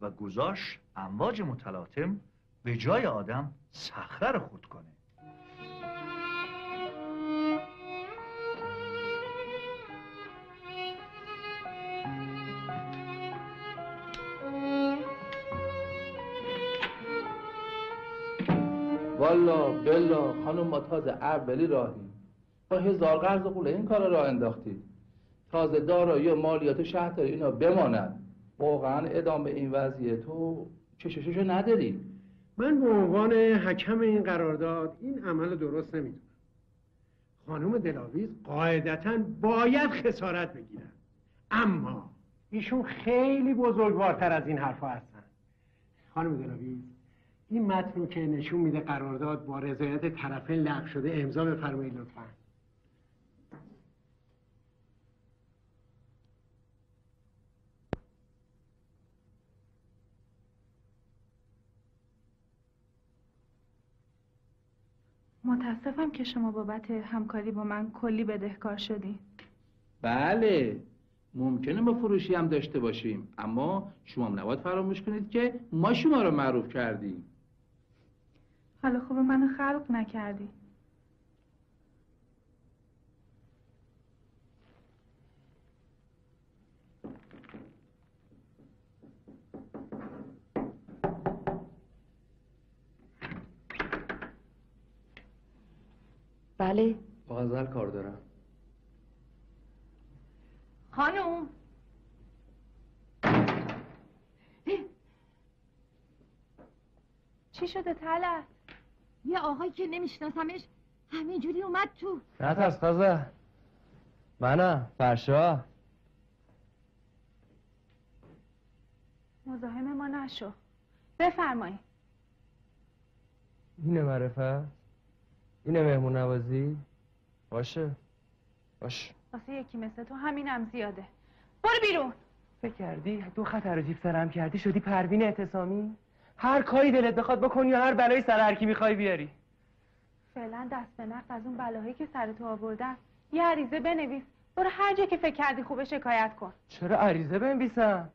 و گذاشت امواج متلاطم به جای آدم صخره رو خود کنه. والا بلا خانم ما تازه اولی راهی. با هزار قرض قوله این کار را انداختید تازه دارایی و مالیات شهر اینا بماند. واقعا ادامه این وضعیه تو چشششو نداری. من به عنوان حکم این قرارداد این عمل درست نمی‌دونم. خانم دلاویز قاعدتا باید خسارت بگیرن. اما ایشون خیلی بزرگوارتر از این حرفها هستن. خانم دلاویز این متن رو که نشون میده قرارداد با رضایت طرفین لغو شده امضا بفرمایید لطفا. متاسفم که شما بابت همکاری با من کلی بدهکار شدین. بله ممکنه ما فروشی هم داشته باشیم اما شما هم نباید فراموش کنید که ما شما رو معروف کردیم. حالا خوب منو خلق نکردی. بله. با غزل کار دارم. خانم. چی شده تلت؟ یه آقایی که نمیشناسمش همینجوری اومد تو. نه ترس تازه. منم فرشا. مزاحم ما نشو. بفرمایید اینه معرفت اینه مهمون نوازی. باشه. باشه واسه یکی مثل تو همینم زیاده. برو بیرون. فکر کردی؟ دو خطر رو جیب سرم کردی شدی پروین اعتصامی؟ هر کاری دلت بخواد بکنی یا هر بلایی سر هر کی می‌خوای بیاری. فعلا دست به نقد از اون بلاهایی که سر تو آوردن. یه عریضه بنویس. برو هر جا که فکر کردی خوبه شکایت کن. چرا عریضه بنویسم؟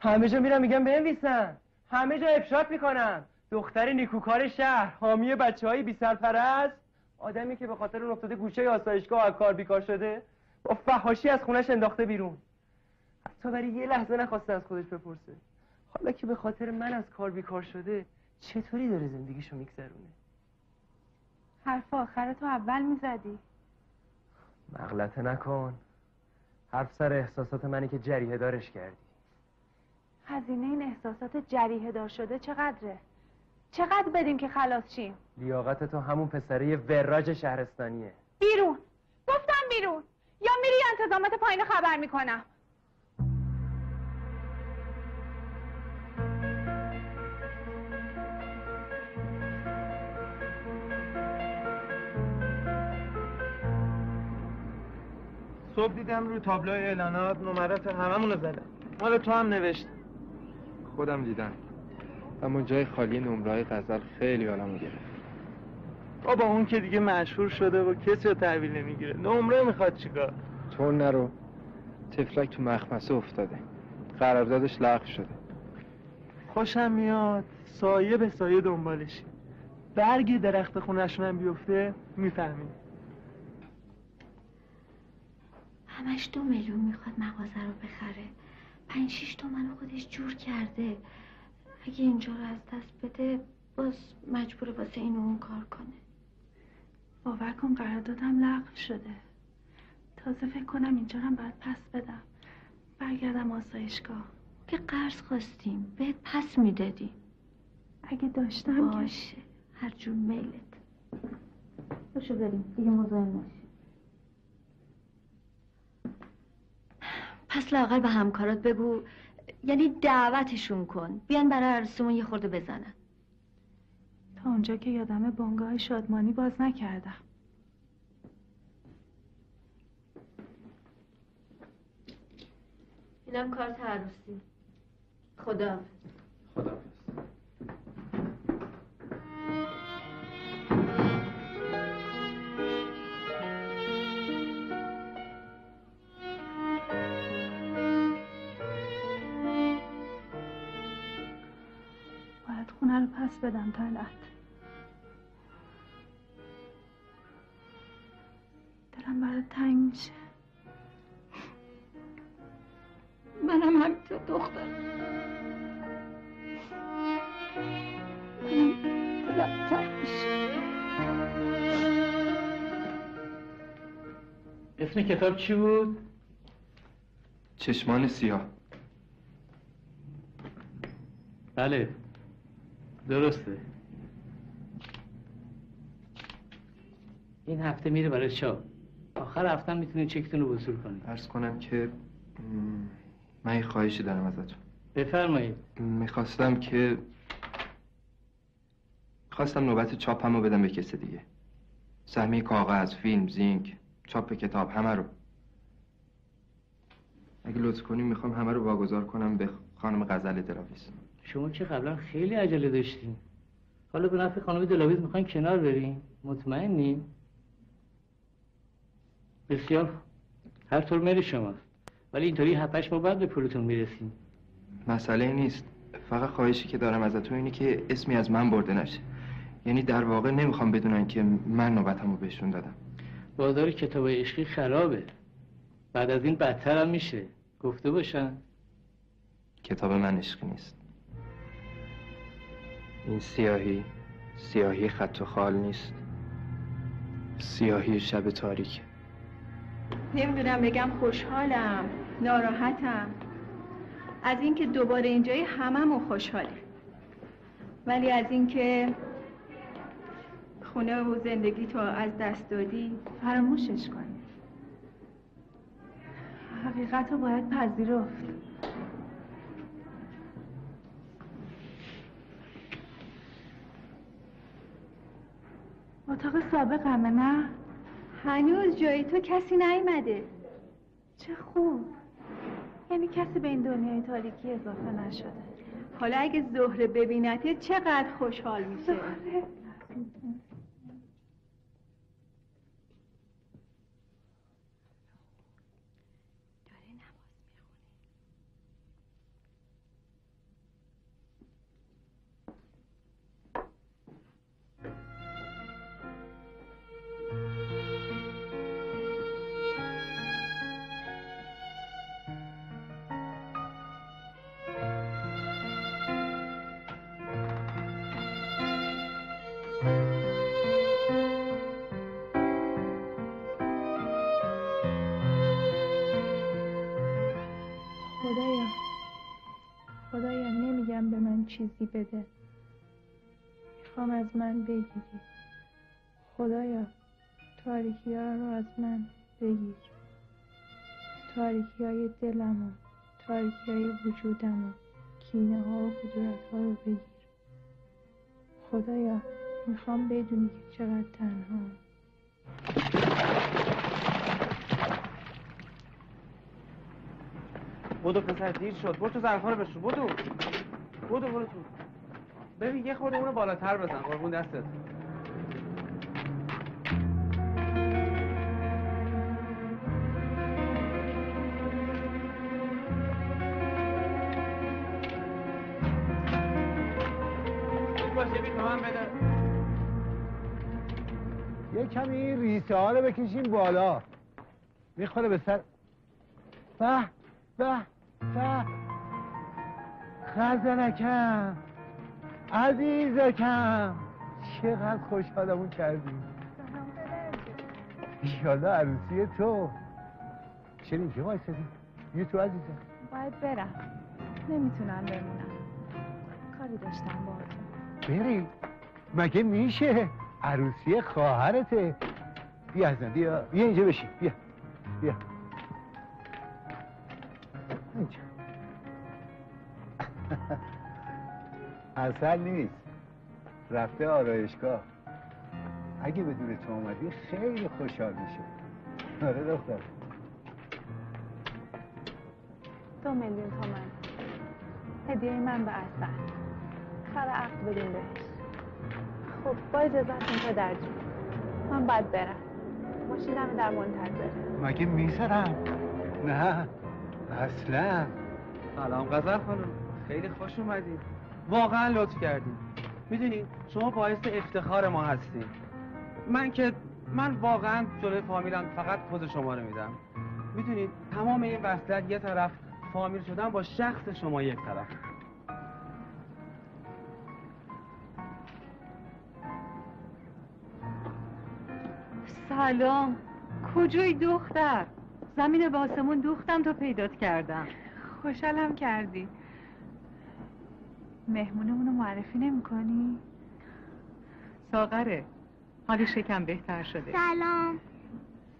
همه جا میرم میگم بنویسن همه جا افشات می‌کنم. دختر نیکوکار شهر حامی بچه های بی سرپرست. آدمی که به خاطر اون افتاده گوشه آسایشگاه از کار بیکار شده با فحاشی از خونش انداخته بیرون. حتی برای یه لحظه نخواسته از خودش بپرسه. حالا که به خاطر من از کار بیکار شده چطوری داره زندگیشو میگذرونه؟ حرف آخر تو اول می‌زدی. مغلطه نکن. حرف سر احساسات منی که جریه دارش کردی. هزینه این احساسات جریه دار شده چقدره؟ چقدر بدیم که خلاص شیم؟ لیاقت تو همون پسره وراج شهرستانیه. بیرون. گفتم بیرون. یا میری انتظامات پایین خبر می‌کنم. صبح دیدم روی تابلوی اعلانات نمرات هممونو زدن مال تو هم نوشت خودم دیدم. اما جای خالی نمرای غزل خیلی حالمو گرفت. بابا اون که دیگه مشهور شده و کسی رو تحویل نمی‌گیره. نمره می‌خواد چیکار؟ تو نرو. تفلک تو مخمسه افتاده. قراردادش لغو شده. خوشم میاد. سایه به سایه دنبالشی برگ درخت خونشون هم بیفته می‌فهمی همش دو میلیون می‌خواد مغازه رو بخره. پنج شیش تومن خودش جور کرده. اگه اینجا رو از دست بده باز مجبوره واسه این و اون کار کنه. باور کن قراردادم لغو شده. تازه فکر کنم اینجا هم باید پس بدم. برگردم آسایشگاه. که قرض خواستیم. بهت پس می‌دادیم. اگه داشتم که- باشه. هر جور میلت. باشو بریم. دیگه مزاحم نشی پس لاقل به همکارات بگو یعنی دعوتشون کن. بیان برای عروسیمون یه خورده بزنن. تا اونجا که یادم بانگاه شادمانی باز نکردم. اینم کارت عروسی. خدا خدا خونه رو پس بدم تلت دلم برات تنگ میشه. منم همینطور دختر منم دلم تنگ میشه. اسم کتاب چی بود؟ چشمان سیاه. بله. درسته. این هفته میره برای چاپ. آخر هفته هم می‌تونید چکتون رو وصول کنید عرض کنم که من یه خواهشی دارم ازتون. بفرمایید. می‌خواستم که خواستم نوبت چاپم رو بدم به کسی دیگه. سهمیه کاغذ، فیلم، زینک، چاپ کتاب همه رو. اگه لطف کنیم می‌خوام همه رو واگذار کنم به خانم غزل دلاویز شما که قبلا خیلی عجله داشتین. حالا به نفع خانم دلاویز می‌خواین کنار بریم. مطمئنین بسیار. هر طور میل شماست ولی اینطوری هفتش ما بعد به پولتون می‌رسیم. مسئله نیست. فقط خواهشی که دارم ازتون اینه که اسمی از من برده نشه. یعنی در واقع نمی‌خوام بدونن که من نوبتمو بهشون دادم. بازار کتاب عشقی خرابه. بعد از این بدتر هم میشه. گفته باشن. کتاب من عشقی نیست. این سیاهی سیاهی خط و خال نیست. سیاهی شب تاریک نمی‌دونم بگم خوشحالم ناراحتم. از اینکه دوباره اینجای هممون خوشحاله. ولی از اینکه خونه و زندگی تو از دست دادی فراموشش کنی. حقیقت رو باید پذیرفت. اتاق سابقمه نه؟ هنوز جای تو کسی نیومده. چه خوب. یعنی کسی به این دنیای تاریکی اضافه نشده. حالا اگه زهره ببینته چقدر خوشحال میشه؟ خدایا نمیگم به من چیزی بده. می‌خوام از من بگیری. خدایا تاریکی ها رو از من بگیر. تاریکی های دلم و تاریکی های وجودم و کینه ها و کدورت ها رو بگیر. خدایا می‌خوام بدونی که چقدر تنها بودو پسر دیر شد. برو تو ظرفا رو بشور بودو بودو برو تو. ببین یه خورده اونو بالاتر بزن. قربون دستت. یه کمی ریسه ها رو بکشیم بالا. می‌خوره به سر. به. به به. خزنکم. عزیزکم. چقدر خوشحالمون کردی. ایشالله عروسی تو. چرا اینجا وایسادی؟ یه تو عزیزم. باید برم. نمی‌تونم بمونم. کاری داشتم باهاتون بری. مگه میشه؟ عروسی خواهرته. بیا ازم بیا. بیا اینجا بشین. بیا. بیا. اینجا اصل نیست. رفته آرایشگاه. اگه بدون تو اومدی خیلی خوشحال میشه آره دختر. دو میلیون تومن. هدیه من به اصل. خر عقد بدین بهش. خب با اجازتون پدر جون. من باید برم. ماشینم در منتظر مگه می‌ذارم نه. اصلا. سلام غزل خانم. خیلی خوش اومدید واقعا لطف کردید می‌دونید شما باعث افتخار ما هستید من که من واقعا جلوی فامیلم فقط پوز شما رو میدم. می‌دونید تمام این وصلت یه طرف فامیل شدن با شخص شما یک طرف. سلام. کجایی دختر؟ زمین به آسمون دوختم تا پیدات کردم. خوشحالم کردی. مهمونمون رو معرفی نمی کنی؟ ساغره. حال شکم بهتر شده. سلام.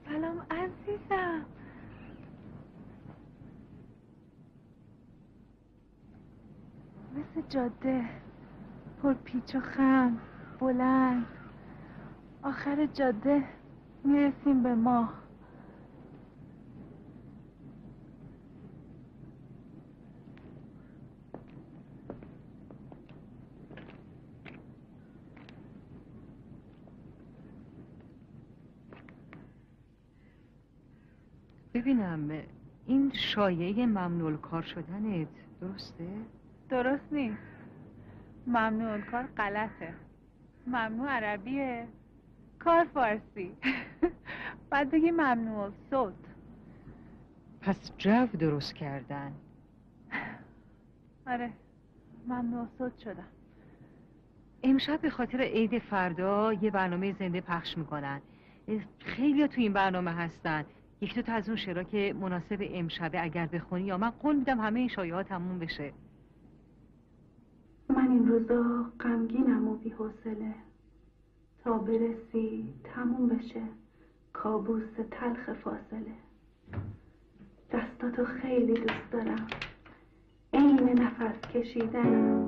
سلام عزیزم. مثل جاده. پر پیچ و خم. بلند. آخر جاده می‌رسیم به ما ببینم این شایعه ممنوع کار شدنت درسته؟ درست نیست. ممنوع کار غلطه. ممنوع عربیه. کار فارسی. بعد بگی ممنوع صوت. پس جو درست کردن. آره ممنوع صوت شدم. امشب به خاطر عید فردا یه برنامه زنده پخش می‌کنن. خیلی تو این برنامه هستن. یک دو از اون شعرها که مناسب امشبه اگر بخونی یا من قول میدم همه این شایعات تموم بشه. من این روزا غمگینم و بی‌حوصله. تا برسی تموم بشه. کابوس تلخ فاصله. دستاتو خیلی دوست دارم. عین نفس کشیدن.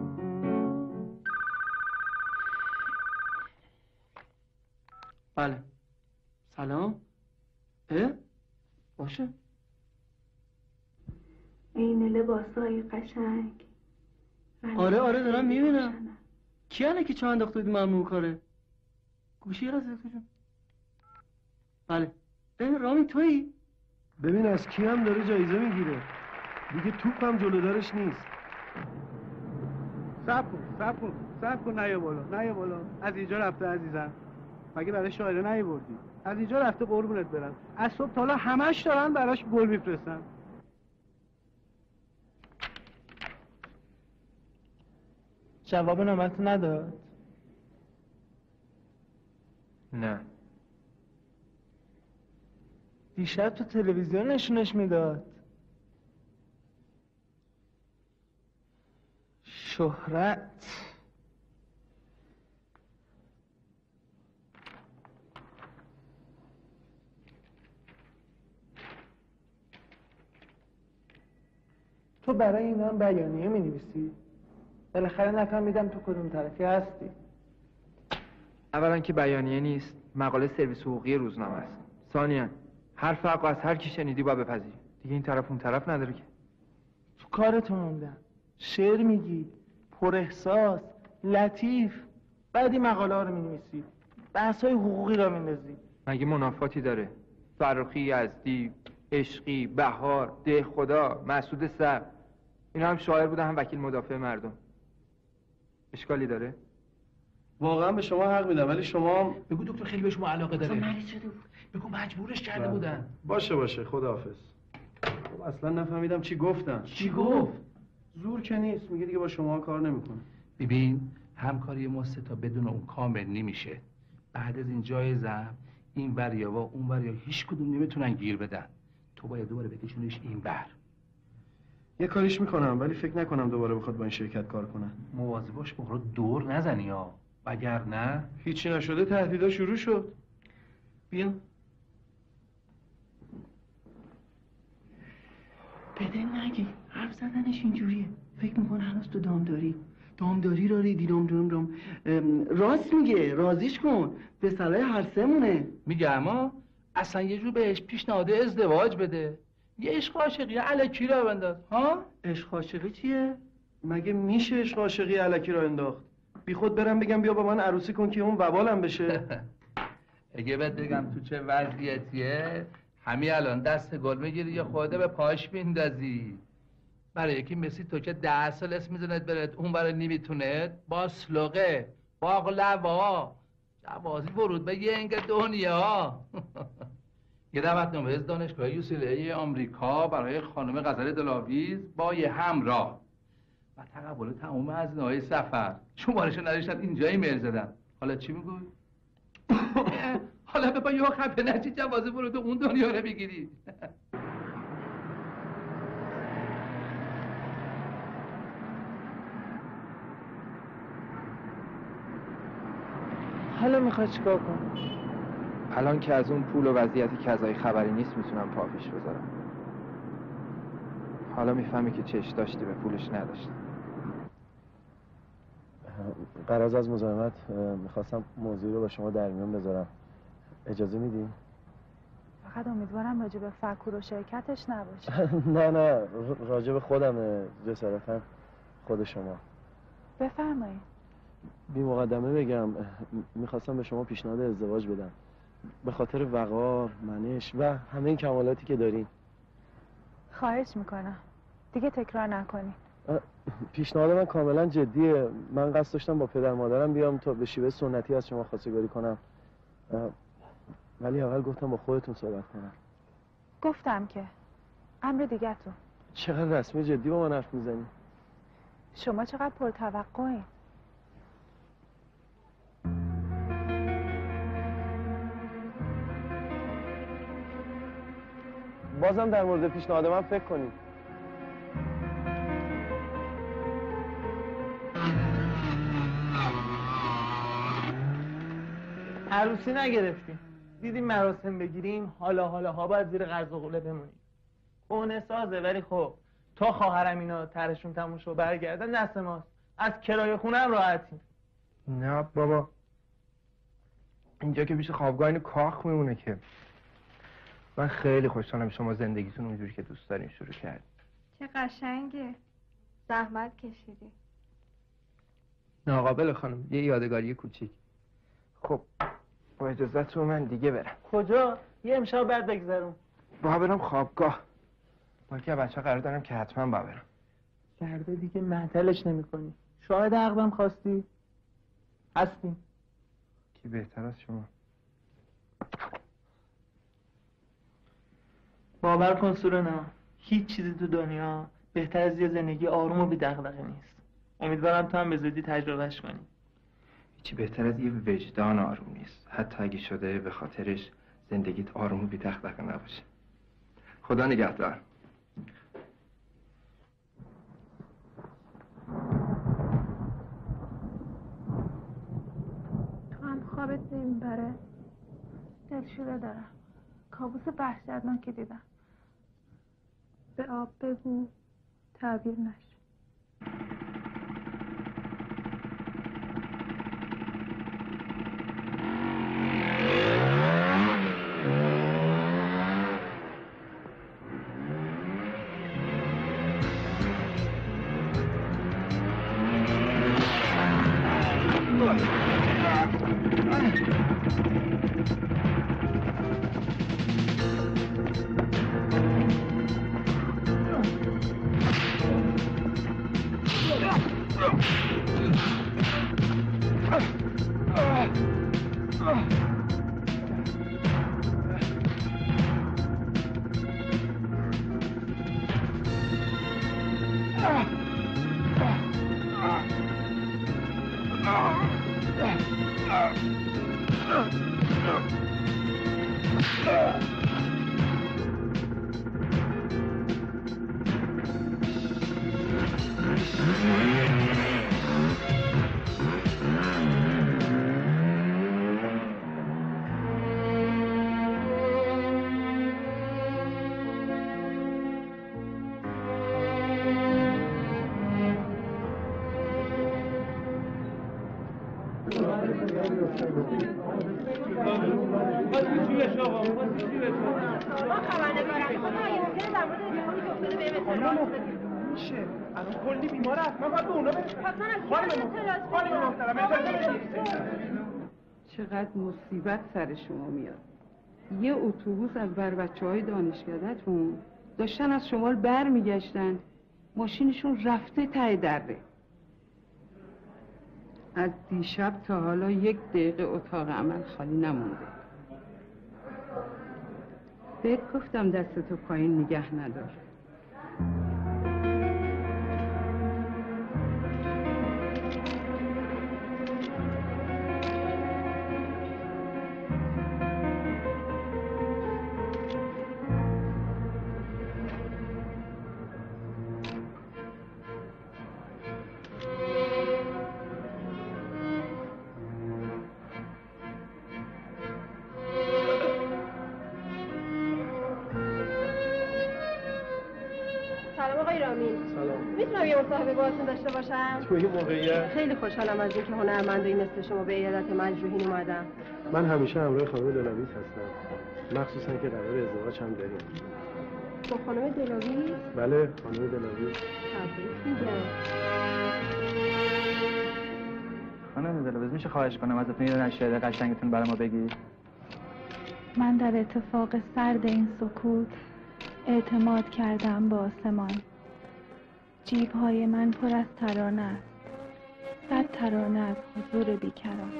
بله. سلام. اه؟ باشه. عین لباسای قشنگ. آره آره دارم می‌بینم. کی الان که چه انداخته بودی ممنوع کاره؟ گوشی را زدتشون بله. اه رامی تویی؟ ببین از کی هم داره جایزه می‌گیره. دیگه توپ هم جلودارش نیست. سب کن سب کن سب کن نیا بالا نیا بالا. از اینجا رفته عزیزم. مگه برای شاعره نیوردی از اینجا رفته قربونت برم. از صبح تا حالا همش دارن براش گل میفرستن. جواب نامت نداد. نه. دیشب تو تلویزیون نشونش می‌داد. شهرت. تو برای اینا هم بیانیه می نویسی؟ بالاخره نفهمیدم تو کدوم طرفی هستی. اولا که بیانیه نیست مقاله سرویس حقوقی روزنامه است. ثانیا هر فرق از هر کی شنیدی با بپذیری دیگه این طرف اون طرف نداره که. تو کارتو موندم. شعر میگی پر احساس لطیف. بعدی مقاله ها رو می نویسی بحث های حقوقی را میندازی. مگه منافاتی داره؟ فرخی یزدی عشقی بهار ده خدا مسعود سر اینا هم شاعر بودن هم وکیل مدافع مردم. اشکالی داره؟ واقعا به شما حق میدم ولی شما بگو دکتر خیلی به شما علاقه داره. مریض شده بود. بگو مجبورش کرده بله. بودن. باشه باشه. خداحافظ. خب اصلا نفهمیدم چی گفتن. چی گفت؟ زور که نیست. میگه دیگه با شما کار نمی‌کنه. ببین همکاری ما سه تا بدون اون کامل نمیشه. بعد از این جایزم این ور یا و اون ور یا هیچ کدوم نمی‌تونن گیر بدن. تو باید دوباره بکشونش این بر یه کاریش می‌کنم ولی فکر نکنم دوباره بخواد با این شرکت کار کنه. مواظب باش رو دور نزنی ها. وگر نه؟ هیچی نشده تهدیدا شروع شد. بیا. بده نگی. حرف زدنش اینجوریه. فکر می‌کنه هنوز تو دامداری دامداری را ریدی دام دام دام. ام، راست میگه. راضیش کن. به صلاح هر سمونه میگه اما اصلا یه جور بهش پیشنهاد ازدواج بده. یه عشق عاشقی الکی را بنداز. ها؟ عشق عاشقی چیه؟ مگه میشه عشق عاشقی علکی را انداخت؟ بی خود برم بگم بیا با من عروسی کن که اون وبالم بشه. اگه بهت بگم تو چه وضعیتیه همین الان دست گل می‌گیری یا خورده به پاش میندازی. برای یکی مثل تو که ده سال اسم می‌زند برد اون برای نمی‌تونه با سلوغه باقلوا جوازی ورود به ینگ دنیا. یه دعوتنامه از دانشگاه یوسیلی آمریکا برای خانم غزل دلاویز با یه همراه. و تقبل تمام هزینه های سفر. شمارشو نداشتن اینجا ایمیل زدن حالا چی میگوی؟ حالا به یه خفه نچی جواز ورود اون دنیا رو بگیری. حالا می‌خوای چیکار کنی الان که از اون پول و وضعیتی که ازای خبری نیست می‌تونم پا پیش بذارم. حالا می‌فهمی که چش داشتی به پولش نداشتی. قراز از مزاحمت می‌خواستم موضوعی رو با شما در میان بذارم. اجازه میدین؟ فقط امیدوارم راجع به فکور و شرکتش نباشه نه نه راجع به خودم جسارتا. خود شما. بفرمایید. بی مقدمه بگم می‌خواستم به شما پیشنهاد ازدواج بدم. به خاطر وقار، منش و همه این کمالاتی که دارین. خواهش می‌کنم. دیگه تکرار نکنی پیشنهاد من کاملا جدیه. من قصد داشتم با پدر مادرم بیام تا به شیوه سنتی از شما خواستگاری کنم. ولی اول گفتم با خودتون صحبت کنم. گفتم که امر دیگه تو چقدر رسمی جدی با من حرف می‌زنی؟ شما چقدر پرتوقعین. بازم در مورد پیشنهاد من فکر کنید. عروسی نگرفتیم. دیدیم مراسم بگیریم حالا حالا ها باید زیر قرض و قوله بمونیم. کهنه سازه ولی خب تا خواهرم اینا ترشون تموم شو برگردن دست ماست. از کرایه خونه هم راحتیم. نه بابا. اینجا که پیش خوابگاه اینو کاخ میمونه که. من خیلی خوشحالم شما زندگیتون اونجوری که دوست دارین شروع کرد چه قشنگه. زحمت کشیدی. ناقابل خانم یه یادگاری کوچیک. خب با اجازت رو من دیگه برم. کجا؟ یه امشب بعد بگذرون. با برم خوابگاه. با که بچه قرار دارم که حتما با برم. کرده دیگه معطلش نمی کنی شاید عقدم خواستی. هستیم. کی بهتر از شما؟ باور کن سورنا هیچ چیزی تو دنیا بهتر از یه زندگی آروم و بی نیست. امیدوارم تو هم به زودی تجربهش کنی. هیچی بهتر از یه وجدان آروم نیست. حتی اگه شده به خاطرش زندگیت آروم و بی نباشه. خدا نگهدار. تو هم خوابت نمی‌بره. دلشوره دارم. کابوس وحشتناکی دیدم. به آب بگو تعبیر نشه. چقدر مصیبت سر شما میاد. یه اتوبوس از بر بچه های دانشکدهتون داشتن از شمال بر میگشتن ماشینشون رفته ته دره. از دیشب تا حالا یک دقیقه اتاق عمل خالی نمونده. بهت گفتم دستتو پایین نگه ندار. خیلی خوشحالم از اینکه هنرمندایی مثل شما به ایادت مجروحین اومدم. من همیشه همراه خانم دلاویز هستم. مخصوصا که قرار ازدواج هم داریم. با خانم دلاویز؟ بله خانم دلاویز. خانم دلاویز میشه خواهش کنم ازتون یه نشده قشنگتون برای ما بگی؟ من در اتفاق سرد این سکوت اعتماد کردم به آسمان. جیبهای من پر از ترانه است. صد ترانه از حضور بیکران.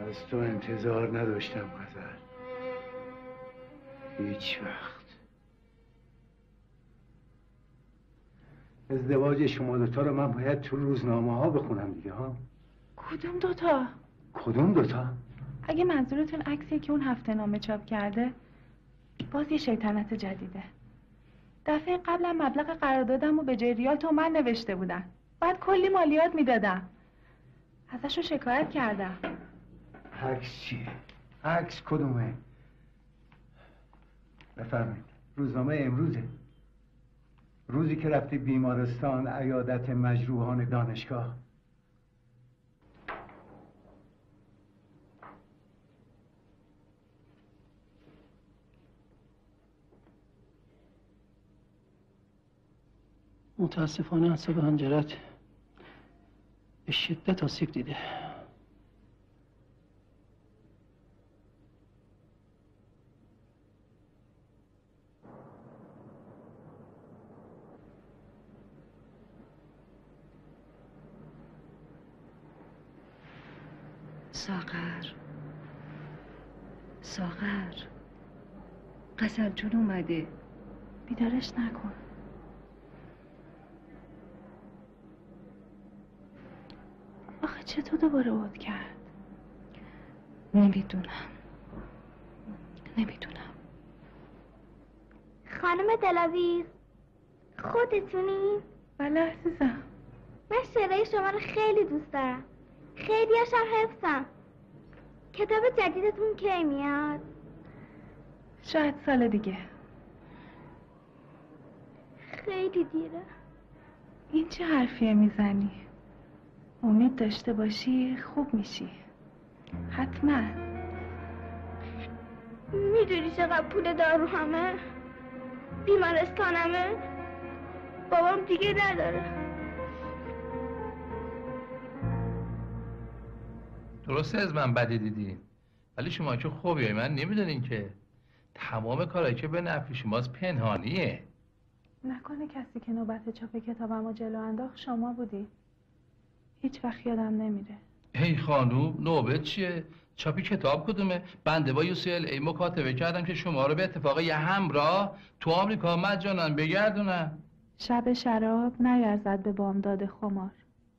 از تو انتظار نداشتم غزل. هیچ وقت. ازدواج شما دوتا رو من باید تو روزنامه ها بخونم دیگه ها؟ کدوم دوتا؟ کدوم دوتا؟ اگه منظورتون عکسی که اون هفته نامه چاپ کرده باز یه شیطنت جدیده. دفعه قبلم مبلغ قراردادم و به جای ریال تو من نوشته بودن. بعد کلی مالیات می‌دادم. ازش رو شکایت کردم. عکس چیه؟ عکس کدومه؟ بفرمایید. روزنامه امروزه. روزی که رفتی بیمارستان عیادت مجروحان دانشگاه. متاسفانه اعصاب هنجرت به شدت آسیب دیده. ساغر. ساغر. قسل جون اومده. بیدارش نکن آخه چطور دوباره عود کرد؟ نمی‌دونم. نمی‌دونم. خانم دلاویز خودتونی؟ بله عزیزم. من شعرهای شما رو خیلی دوست دارم. خیلی هم حفظم. کتاب جدیدتون کی میاد؟ شاید سال دیگه. خیلی دیره. این چه حرفیه می‌زنی؟ امید داشته باشی خوب میشی. حتما. می‌دونی چقدر پول دارو همه؟ بیمارستانمه؟ بابام دیگه نداره. درسته از من بدی دیدی. ولی شما که خوبی من نمی‌دونین که. تمام کارهایی که به نفع شماست پنهانیه. نکنه کسی که نوبت چاپ کتابم جلو انداخت شما بودی. هیچ وقت یادم نمیره. هی خانوم نوبت چیه؟ چاپی کتاب کدومه؟ بنده با یوسیل ای مکاتبه کردم که شما رو به اتفاق یه همراه تو آمریکا مجانا بگردونم شب شراب نیرزد به بامداد خمار.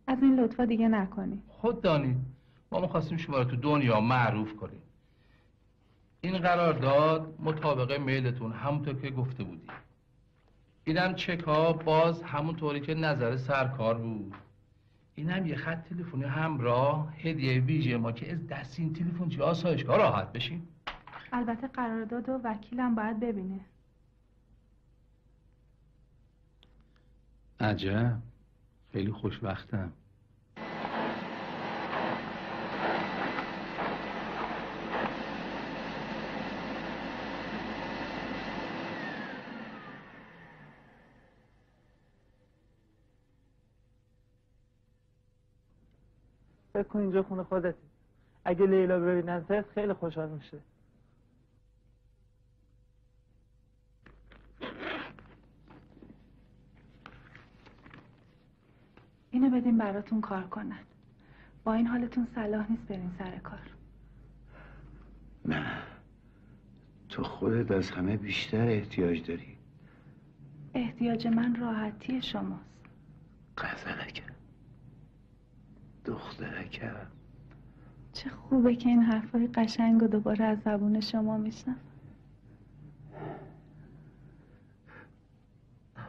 از این لطفا دیگه نکنی. خود دانی ما می‌خواستیم شما رو تو دنیا معروف کنیم. این قرارداد مطابق میلتون همونطور که گفته بودی. اینم چکا باز همونطوری که نظر سرکار بود. اینم یه خط تلفنی همراه هدیه ویژه ما که از دست این تلفن چی آسایشگاه راحت بشیم. البته قرارداد و وکیلم باید ببینه. عجب. خیلی خوشبختم. فکر کن اینجا خونه خودتی. اگه لیلا ببیننت خیلی خوشحال میشه. اینو بدین براتون کار کنن. با این حالتون صلاح نیست برین سر کار. نه. تو خودت از همه بیشتر احتیاج داری. احتیاج من راحتی شماست. قزلکم دخترکم. چه خوبه که این حرفای قشنگ و دوباره از زبون شما میشنم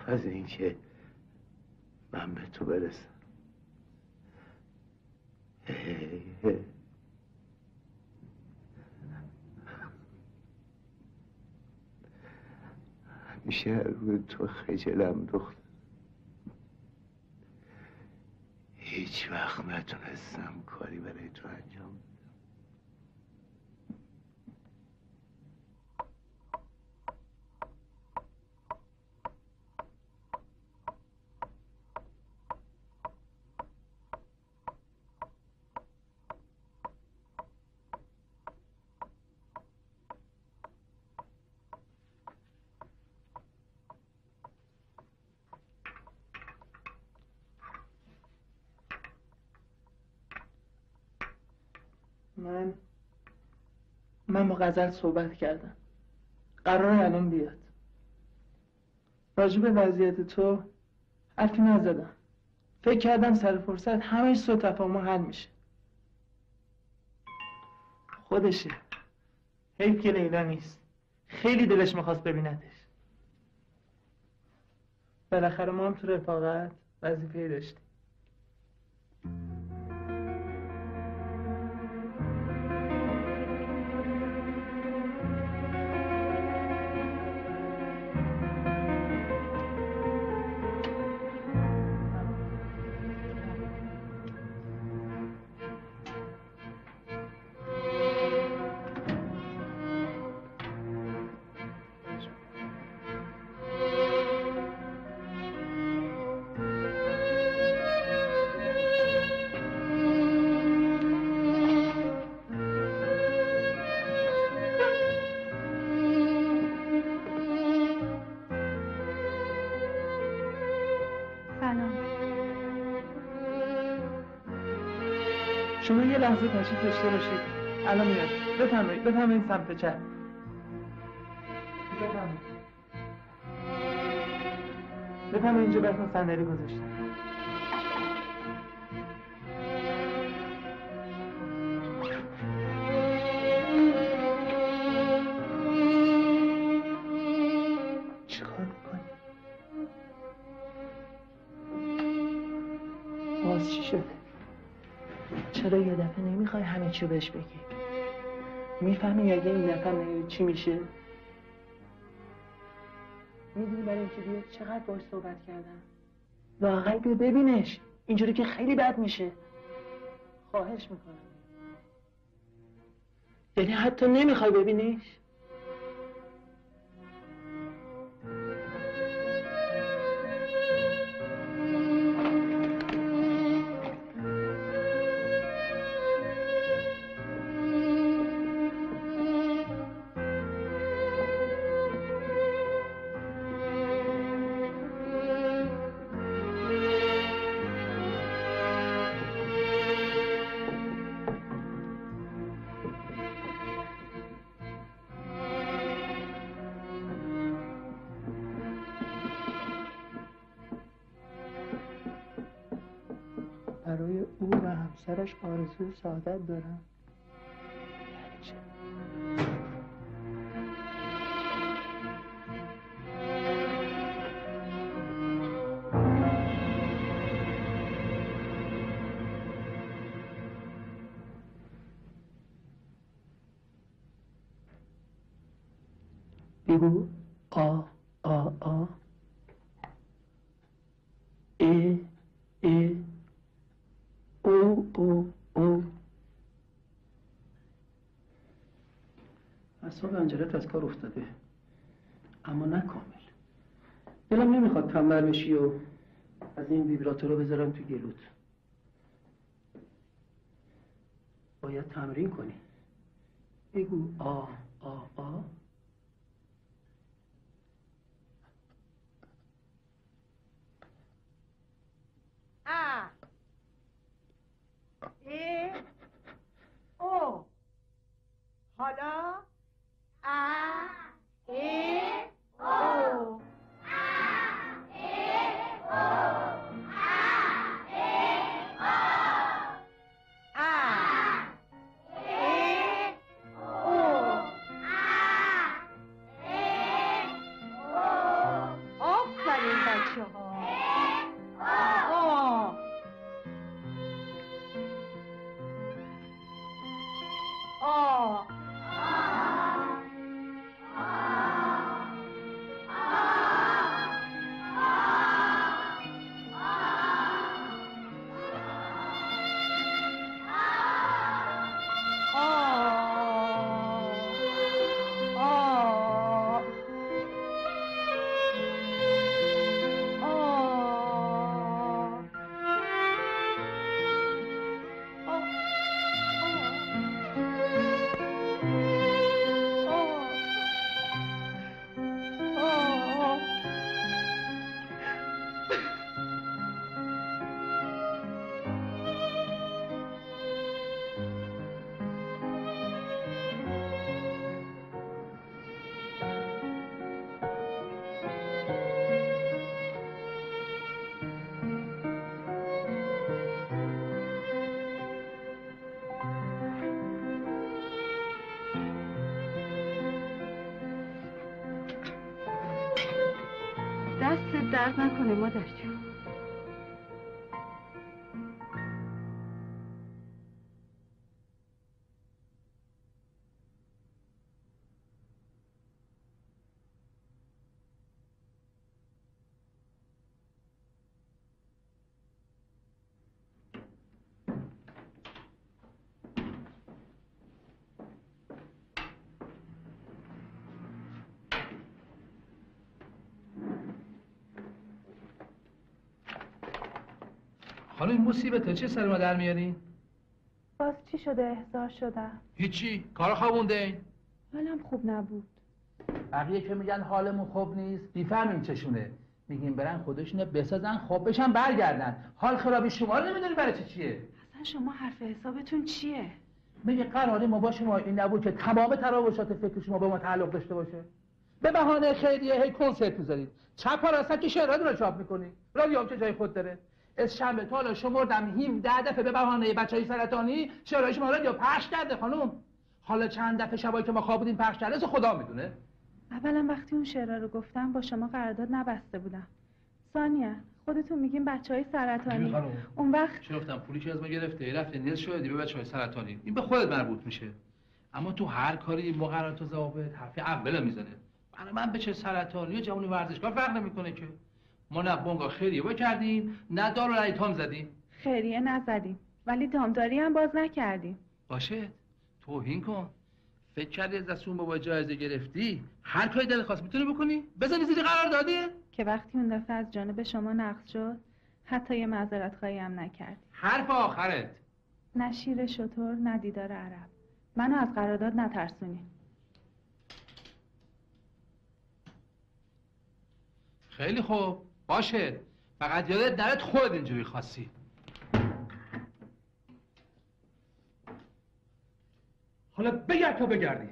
از اینکه من به تو برسم. همیشه روی تو خجلم دختر. هیچ وقت نتونستم کاری برای تو انجام بدم. من من با غزل صحبت کردم قرار الان بیاد. راجع به وضعیت تو حرفی نزدم. فکر کردم سر فرصت همه سو تفاهم حل میشه. خودشه. حیف که لیلا نیست. خیلی دلش می‌خواست ببیندش. بالاخره ما هم تو رفاقت وظیفه داشتیم. شما یه لحظه تشریف داشته باشید. الان میاد. بفرمایید. بفرمایید سمت چپ. بفرمایید. بفرمایید اینجا براتون صندلی گذاشتم. چی بهش بگی؟ می‌فهمی اگه این نگی چی میشه؟ می‌دونی برای اینکه بیاد چقدر باش صحبت کردم؟ واقعا بیا ببینش. اینجوری که خیلی بد میشه. خواهش می‌کنم. یعنی حتی نمی‌خوای ببینیش؟ همسرش آرزوی سعادت دارم. اصاب انجلت از کار افتاده. اما نه کامل. دلم نمی‌خواد تنبل بشی و از این ویبراتور رو بذارم تو گلوت. باید تمرین کنی. بگو آ آ آ. A ای او. حالا؟ ا ای دست درد نکنه مادر جون حالا این مصیبت چه سر ما در میارین؟ باز چی شده؟ احضار شدم. هیچی؟ کارا خوابونده حالم خوب نبود. بقیه که میگن حالمون خوب نیست بیفهمین چشونه. میگیم برن خودشونه بسازن خوب بشن برگردن. حال خرابی شما رو نمی‌دونی برای چی چیه؟ اصلا شما حرف حسابتون چیه؟ میگه قراره ما با شما این نبود که تمام تراوشات فکر شما به ما تعلق داشته باشه. به بهانه خیریه هی کنسرت می‌ذارید. چپ ها راستن که شعراتون رو چاپ می‌کنید رادیو هم که جای خود داره؟ از شنبه تا حالا شمردم 17 دفعه به بهانه بچهای سرطانی شعرهای شما رادیو پخش کرده خانم حالا چند دفعه شبایی که ما خواب بودیم پخش کرده از خدا می‌دونه. اولا وقتی اون شعرها رو گفتم با شما قرارداد نبسته بودم. ثانیا خودتون میگین بچه های سرطانی. اون وقت چه گفتم پولی که از ما گرفته رفته نیز شدی به بچهای سرطانی. این به خودت مربوط میشه. اما تو هر کاری مقررات و ضوابط حرف اول می‌زنه. برای من به چه سرطانی و جوانی ورزشکار فرق نمی‌کنه که. ما نه بونگا خیریه. با کردیم. نه دار و رایتام زدیم. خیریه نزدیم. ولی دامداری هم باز نکردیم. باشه. توهین کن. فکر کردی از دست اون بابا جایزه گرفتی؟ هر کاری دلت خواست. می‌تونی بکنی؟ بزنی زیر قرار دادی؟ که وقتی اون دفعه از جانب شما نقض شد حتی یه معذرت خواهی هم نکردی. حرف آخرت. نه شیر شطور نه دیدار عرب. منو از قرارداد نترسونی. خیلی خوب. باشه. فقط یادت نرد خود اینجوری خواستی. حالا بگرد تا بگردی.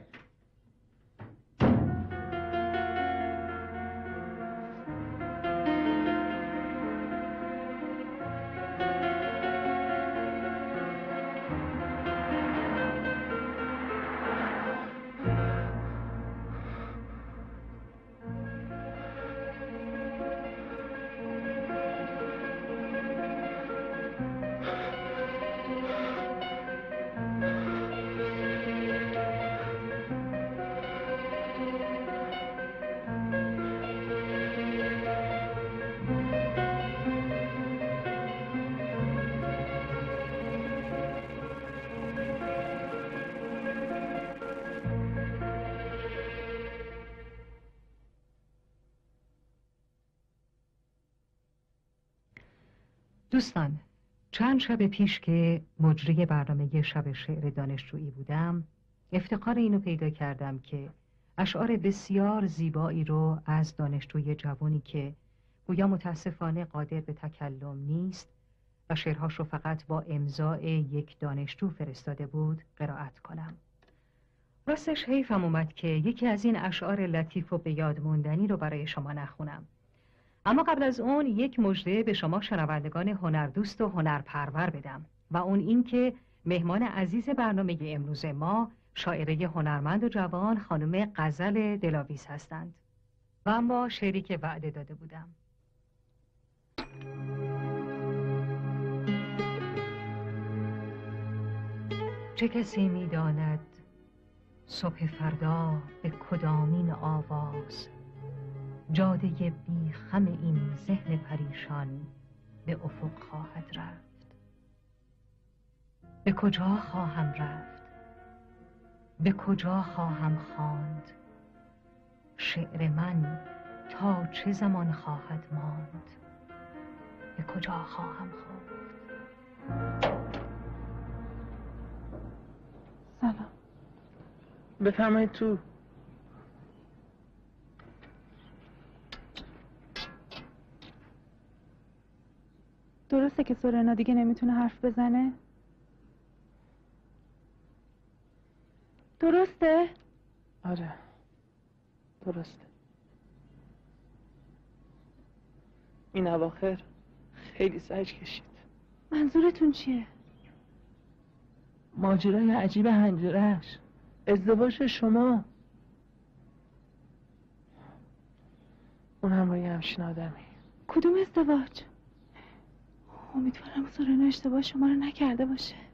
دوستان چند شب پیش که مجری برنامه شب شعر دانشجویی بودم افتخار اینو پیدا کردم که اشعار بسیار زیبایی رو از دانشجوی جوانی که گویا متاسفانه قادر به تکلم نیست و شعرهاش رو فقط با امضاع یک دانشجو فرستاده بود قرائت کنم. راستش حیفم اومد که یکی از این اشعار لطیف و به یاد موندنی رو برای شما نخونم. اما قبل از اون یک مژده به شما شنوندگان هنردوست و هنرپرور بدم و اون اینکه مهمان عزیز برنامه امروز ما شاعره هنرمند و جوان خانم غزل دلاویز هستند و اما شعری که وعده داده بودم. چه کسی می‌داند صبح فردا به کدامین آواز جاده بی خم این ذهن پریشان به افق خواهد رفت. به کجا خواهم رفت؟ به کجا خواهم خواند؟ شعر من تا چه زمان خواهد ماند؟ به کجا خواهم خواند؟ سلام. بفرمایید تو. درسته که سورنا دیگه نمی‌تونه حرف بزنه؟ درسته؟ آره. درسته. این اواخر خیلی سرش کشید. منظورتون چیه؟ ماجرای عجیب هنجرش ازدواج شما. اونم با یه همچین آدمی کدوم ازدواج؟ امیدوارم سورنا اشتباه شما رو نکرده باشه.